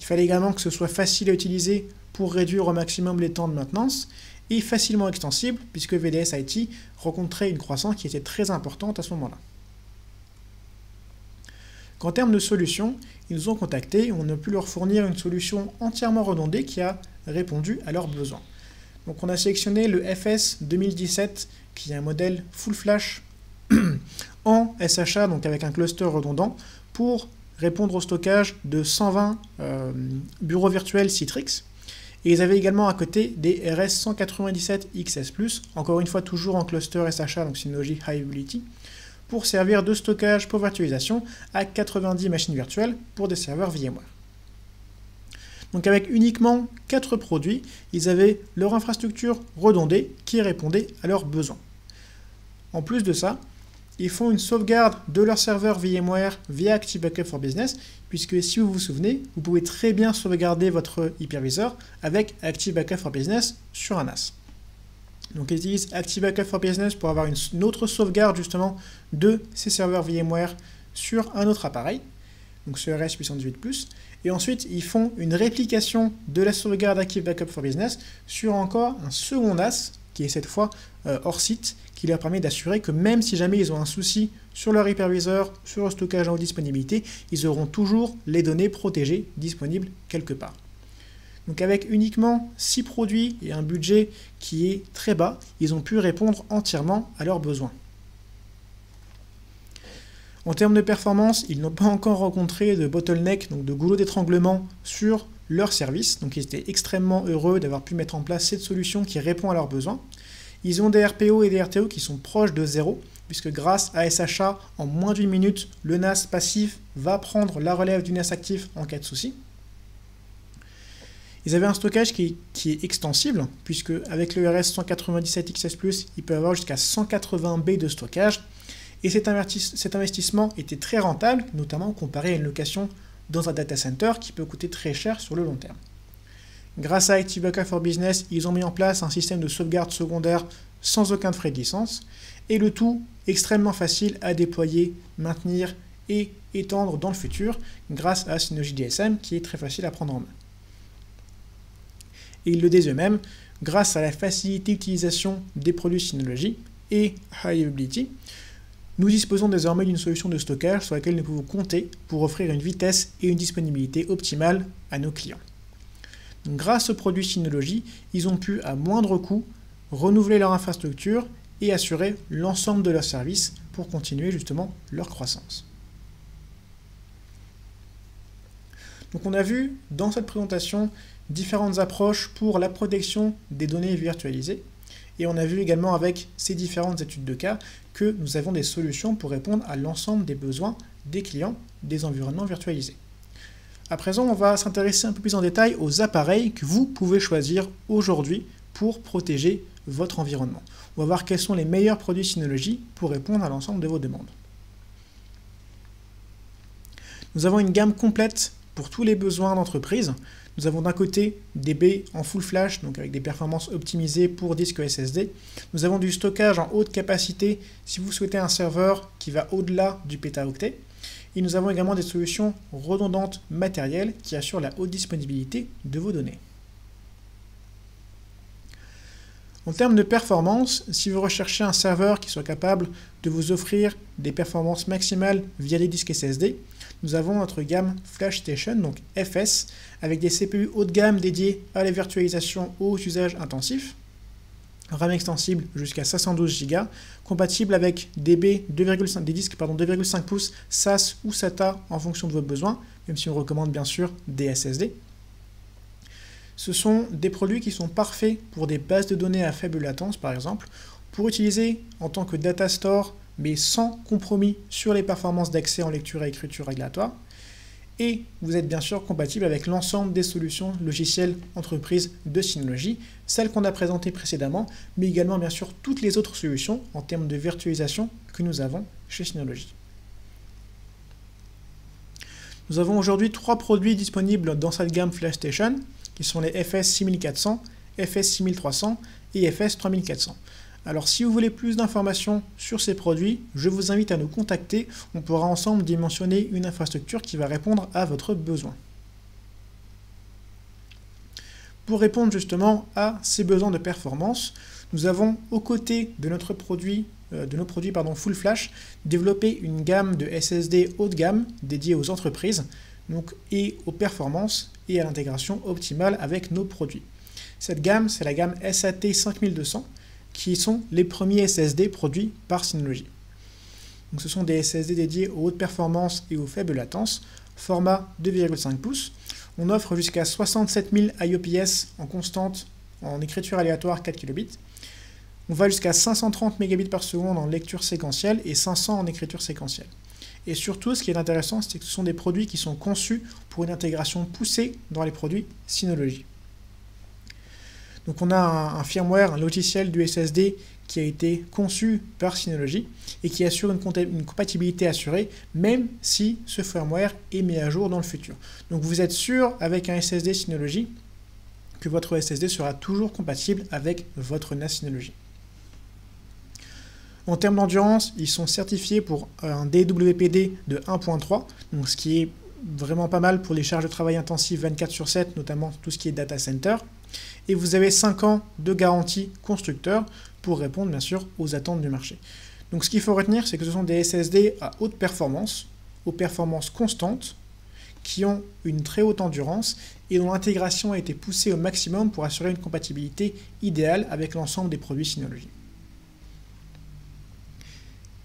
Il fallait également que ce soit facile à utiliser pour réduire au maximum les temps de maintenance, et facilement extensible puisque VDS IT rencontrait une croissance qui était très importante à ce moment-là. En termes de solutions, ils nous ont contactés et on a pu leur fournir une solution entièrement redondée qui a répondu à leurs besoins. Donc on a sélectionné le FS 2017 qui est un modèle full flash en SHA, donc avec un cluster redondant, pour répondre au stockage de 120 euh, bureaux virtuels Citrix et ils avaient également à côté des RS197XS+, encore une fois toujours en cluster SHA, donc Synology High Availability, pour servir de stockage pour virtualisation à 90 machines virtuelles pour des serveurs VMware. Donc avec uniquement 4 produits, ils avaient leur infrastructure redondée qui répondait à leurs besoins. En plus de ça, ils font une sauvegarde de leur serveur VMware via Active Backup for Business, puisque si vous vous souvenez, vous pouvez très bien sauvegarder votre hyperviseur avec Active Backup for Business sur un NAS. Donc ils utilisent Active Backup for Business pour avoir une, autre sauvegarde justement de ces serveurs VMware sur un autre appareil, donc ce RS 818+, et ensuite ils font une réplication de la sauvegarde Active Backup for Business sur encore un second NAS, qui est cette fois euh, hors site, qui leur permet d'assurer que même si jamais ils ont un souci sur leur hyperviseur, sur le stockage en disponibilité, ils auront toujours les données protégées disponibles quelque part. Donc avec uniquement 6 produits et un budget qui est très bas, ils ont pu répondre entièrement à leurs besoins. En termes de performance, ils n'ont pas encore rencontré de bottleneck, donc de goulot d'étranglement sur leur service, donc ils étaient extrêmement heureux d'avoir pu mettre en place cette solution qui répond à leurs besoins. Ils ont des RPO et des RTO qui sont proches de zéro, puisque grâce à SHA, en moins d'une minute, le NAS passif va prendre la relève du NAS actif en cas de souci. Ils avaient un stockage qui, est extensible, puisque avec le RS 197XS+, il peut avoir jusqu'à 180 B de stockage, et cet investissement était très rentable, notamment comparé à une location dans un data center qui peut coûter très cher sur le long terme. Grâce à Active for Business, ils ont mis en place un système de sauvegarde secondaire sans aucun frais de licence, et le tout extrêmement facile à déployer, maintenir et étendre dans le futur grâce à Synology DSM qui est très facile à prendre en main. Et ils le disent eux-mêmes, grâce à la facilité d'utilisation des produits Synology et High Availability, nous disposons désormais d'une solution de stockage sur laquelle nous pouvons compter pour offrir une vitesse et une disponibilité optimale à nos clients. grâce au produit Synology, ils ont pu à moindre coût renouveler leur infrastructure et assurer l'ensemble de leurs services pour continuer justement leur croissance. On a vu dans cette présentation différentes approches pour la protection des données virtualisées. Et on a vu également avec ces différentes études de cas que nous avons des solutions pour répondre à l'ensemble des besoins des clients des environnements virtualisés. À présent, on va s'intéresser un peu plus en détail aux appareils que vous pouvez choisir aujourd'hui pour protéger votre environnement. On va voir quels sont les meilleurs produits Synology pour répondre à l'ensemble de vos demandes. Nous avons une gamme complète pour tous les besoins d'entreprise. Nous avons d'un côté des baies en full flash, donc avec des performances optimisées pour disque SSD. Nous avons du stockage en haute capacité si vous souhaitez un serveur qui va au-delà du pétaoctet. Et nous avons également des solutions redondantes matérielles qui assurent la haute disponibilité de vos données. En termes de performance, si vous recherchez un serveur qui soit capable de vous offrir des performances maximales via les disques SSD, nous avons notre gamme Flash Station, donc FS, avec des CPU haut de gamme dédiés à la virtualisation aux usages intensifs, RAM extensible jusqu'à 512 Go, compatible avec DB 2,5, des disques 2,5 pouces SAS ou SATA en fonction de vos besoins, même si on recommande bien sûr des SSD. Ce sont des produits qui sont parfaits pour des bases de données à faible latence par exemple, pour utiliser en tant que data store mais sans compromis sur les performances d'accès en lecture et écriture régulatoire. Et vous êtes bien sûr compatible avec l'ensemble des solutions logicielles entreprises de Synology, celles qu'on a présentées précédemment, mais également bien sûr toutes les autres solutions en termes de virtualisation que nous avons chez Synology. Nous avons aujourd'hui trois produits disponibles dans cette gamme FlashStation, qui sont les FS 6400, FS 6300 et FS 3400. Alors si vous voulez plus d'informations sur ces produits, je vous invite à nous contacter. On pourra ensemble dimensionner une infrastructure qui va répondre à votre besoin. Pour répondre justement à ces besoins de performance, nous avons aux côtés de, notre produit, euh, de nos produits pardon, Full Flash développé une gamme de SSD haut de gamme dédiée aux entreprises donc, et aux performances et à l'intégration optimale avec nos produits. Cette gamme, c'est la gamme SAT 5200 qui sont les premiers SSD produits par Synology. Ce sont des SSD dédiés aux hautes performances et aux faibles latences, format 2,5 pouces. On offre jusqu'à 67 000 IOPS en constante en écriture aléatoire 4 kilobits. On va jusqu'à 530 mégabits par seconde en lecture séquentielle et 500 en écriture séquentielle. Et surtout, ce qui est intéressant, c'est que ce sont des produits qui sont conçus pour une intégration poussée dans les produits Synology. Donc on a un, firmware, un logiciel du SSD qui a été conçu par Synology et qui assure une, compatibilité assurée même si ce firmware est mis à jour dans le futur. Donc vous êtes sûr avec un SSD Synology que votre SSD sera toujours compatible avec votre NAS Synology. En termes d'endurance, ils sont certifiés pour un DWPD de 1.3, donc ce qui est vraiment pas mal pour les charges de travail intensives 24 sur 7, notamment tout ce qui est data center et vous avez 5 ans de garantie constructeur pour répondre bien sûr aux attentes du marché. Donc ce qu'il faut retenir, c'est que ce sont des SSD à haute performance, aux performances constantes, qui ont une très haute endurance et dont l'intégration a été poussée au maximum pour assurer une compatibilité idéale avec l'ensemble des produits Synology.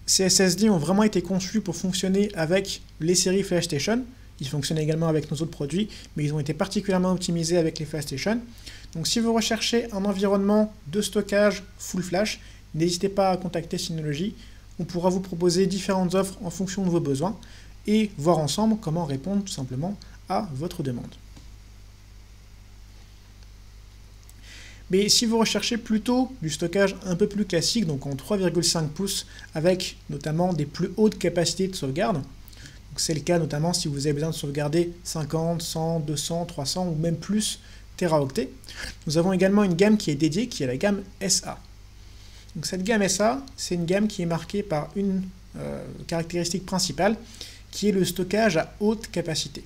Ces SSD ont vraiment été conçus pour fonctionner avec les séries FlashStation. Ils fonctionnent également avec nos autres produits, mais ils ont été particulièrement optimisés avec les FlashStation. Donc si vous recherchez un environnement de stockage full flash, n'hésitez pas à contacter Synology. On pourra vous proposer différentes offres en fonction de vos besoins et voir ensemble comment répondre tout simplement à votre demande. Mais si vous recherchez plutôt du stockage un peu plus classique, donc en 3,5 pouces, avec notamment des plus hautes capacités de sauvegarde, c'est le cas notamment si vous avez besoin de sauvegarder 50, 100, 200, 300 ou même plus teraoctets. Nous avons également une gamme qui est dédiée, qui est la gamme SA. Cette gamme SA, c'est une gamme qui est marquée par une euh, caractéristique principale, qui est le stockage à haute capacité.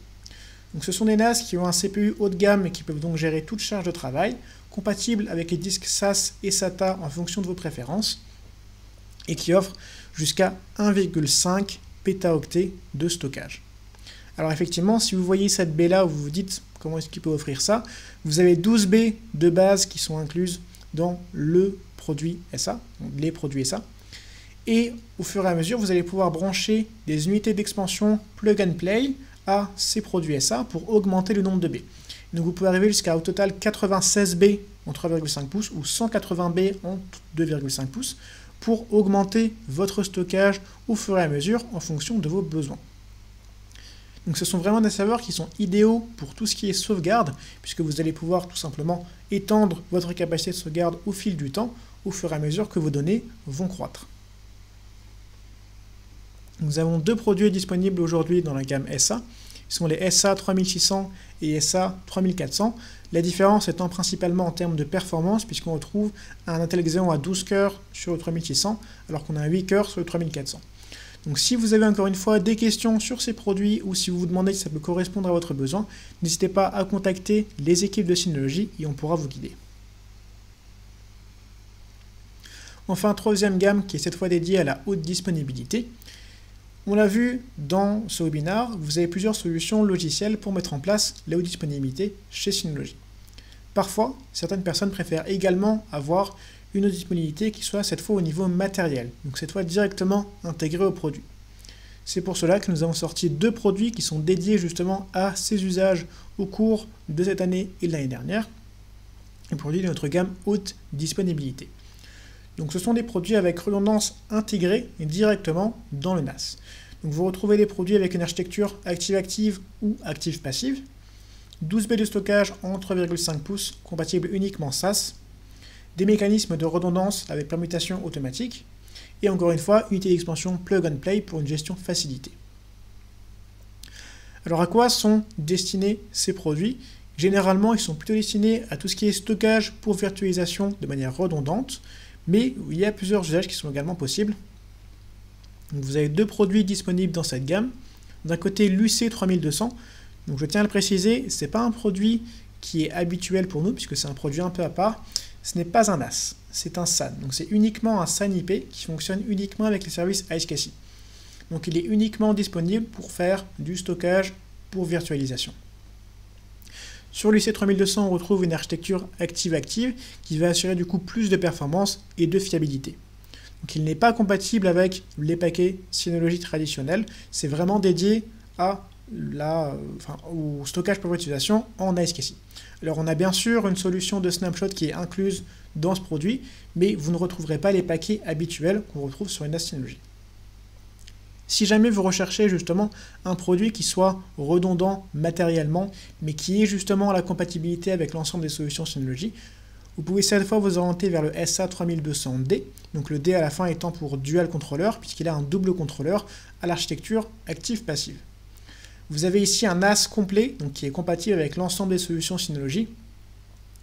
Ce sont des NAS qui ont un CPU haut de gamme et qui peuvent donc gérer toute charge de travail, compatible avec les disques SAS et SATA en fonction de vos préférences, et qui offrent jusqu'à 1,5 pétaoctets de stockage. Alors effectivement, si vous voyez cette baie là où vous vous dites comment est-ce qu'il peut offrir ça, vous avez 12 baies de base qui sont incluses dans le produit SA, les produits SA. Et au fur et à mesure, vous allez pouvoir brancher des unités d'expansion plug and play à ces produits SA pour augmenter le nombre de baies. Donc vous pouvez arriver jusqu'à au total 96 baies en 3,5 pouces ou 180 baies en 2,5 pouces pour augmenter votre stockage au fur et à mesure en fonction de vos besoins. Donc ce sont vraiment des serveurs qui sont idéaux pour tout ce qui est sauvegarde, puisque vous allez pouvoir tout simplement étendre votre capacité de sauvegarde au fil du temps, au fur et à mesure que vos données vont croître. Nous avons deux produits disponibles aujourd'hui dans la gamme SA. Ils sont les SA 3600 et SA 3400. La différence étant principalement en termes de performance, puisqu'on retrouve un Intel Xeon à 12 cœurs sur le 3600, alors qu'on a un 8 cœurs sur le 3400. Donc si vous avez encore une fois des questions sur ces produits ou si vous vous demandez si ça peut correspondre à votre besoin, n'hésitez pas à contacter les équipes de Synology et on pourra vous guider. Enfin, troisième gamme qui est cette fois dédiée à la haute disponibilité. On l'a vu dans ce webinaire, vous avez plusieurs solutions logicielles pour mettre en place la haute disponibilité chez Synology. Parfois, certaines personnes préfèrent également avoir une disponibilité qui soit cette fois au niveau matériel, donc cette fois directement intégrée au produit. C'est pour cela que nous avons sorti deux produits qui sont dédiés justement à ces usages au cours de cette année et de l'année dernière, les produits de notre gamme haute disponibilité. Donc ce sont des produits avec redondance intégrée directement dans le NAS. Donc vous retrouvez des produits avec une architecture active-active ou active-passive, 12 B de stockage en 3,5 pouces, compatible uniquement SAS, des mécanismes de redondance avec permutation automatique, et encore une fois, unité d'expansion plug and play pour une gestion facilitée. Alors à quoi sont destinés ces produits? Généralement, ils sont plutôt destinés à tout ce qui est stockage pour virtualisation de manière redondante, mais il y a plusieurs usages qui sont également possibles. vous avez deux produits disponibles dans cette gamme. D'un côté, l'UC3200. Donc je tiens à le préciser, ce n'est pas un produit qui est habituel pour nous, puisque c'est un produit un peu à part ce n'est pas un NAS, c'est un SAN. Donc c'est uniquement un SAN IP qui fonctionne uniquement avec les services iSCSI. Donc il est uniquement disponible pour faire du stockage pour virtualisation. Sur l'UC3200, on retrouve une architecture active-active qui va assurer du coup plus de performance et de fiabilité. Donc il n'est pas compatible avec les paquets Synology traditionnels, c'est vraiment dédié à la, au stockage pour virtualisation en iSCSI. Alors on a bien sûr une solution de snapshot qui est incluse dans ce produit, mais vous ne retrouverez pas les paquets habituels qu'on retrouve sur une Synology. Si jamais vous recherchez justement un produit qui soit redondant matériellement, mais qui ait justement la compatibilité avec l'ensemble des solutions Synology, vous pouvez cette fois vous orienter vers le SA3200D, donc le D à la fin étant pour dual controller, puisqu'il a un double contrôleur à l'architecture active-passive. Vous avez ici un NAS complet, donc qui est compatible avec l'ensemble des solutions Synology,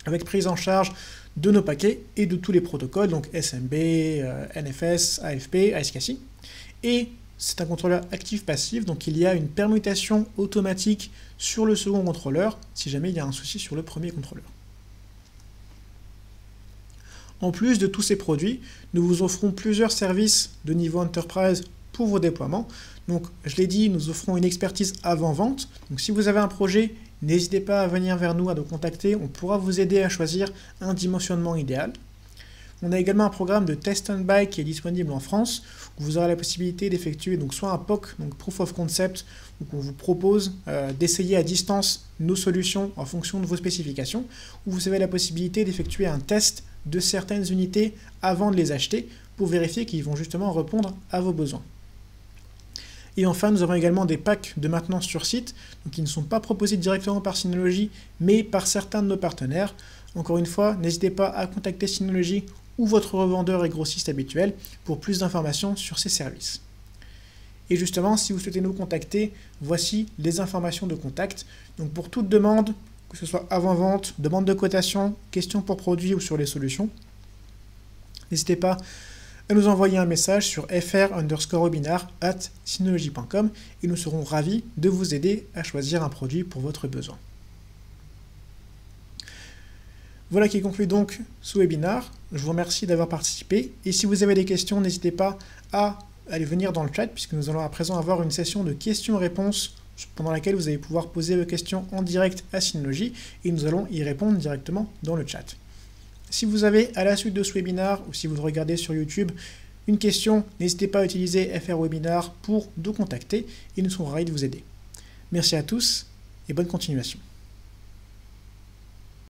avec prise en charge de nos paquets et de tous les protocoles, donc SMB, euh, NFS, AFP, ASCSI. Et c'est un contrôleur actif-passif, donc il y a une permutation automatique sur le second contrôleur si jamais il y a un souci sur le premier contrôleur. En plus de tous ces produits, nous vous offrons plusieurs services de niveau enterprise pour vos déploiements. Donc, je l'ai dit, nous offrons une expertise avant-vente. Donc, si vous avez un projet, n'hésitez pas à venir vers nous, à nous contacter. On pourra vous aider à choisir un dimensionnement idéal. On a également un programme de test and buy qui est disponible en France, où vous aurez la possibilité d'effectuer donc soit un POC, donc Proof of Concept, où on vous propose euh, d'essayer à distance nos solutions en fonction de vos spécifications, ou vous avez la possibilité d'effectuer un test de certaines unités avant de les acheter pour vérifier qu'ils vont justement répondre à vos besoins. Et enfin, nous avons également des packs de maintenance sur site, qui ne sont pas proposés directement par Synology, mais par certains de nos partenaires. Encore une fois, n'hésitez pas à contacter Synology ou votre revendeur et grossiste habituel pour plus d'informations sur ces services. Et justement, si vous souhaitez nous contacter, voici les informations de contact. Donc pour toute demande, que ce soit avant-vente, demande de cotation, questions pour produits ou sur les solutions, n'hésitez pas à nous envoyer un message sur fr underscore at synology.com et nous serons ravis de vous aider à choisir un produit pour votre besoin. Voilà qui conclut donc ce webinaire. Je vous remercie d'avoir participé et si vous avez des questions, n'hésitez pas à allez venir dans le chat puisque nous allons à présent avoir une session de questions-réponses pendant laquelle vous allez pouvoir poser vos questions en direct à Synology et nous allons y répondre directement dans le chat. Si vous avez à la suite de ce webinaire ou si vous regardez sur YouTube une question, n'hésitez pas à utiliser FR Webinar pour nous contacter et nous serons ravis de vous aider. Merci à tous et bonne continuation.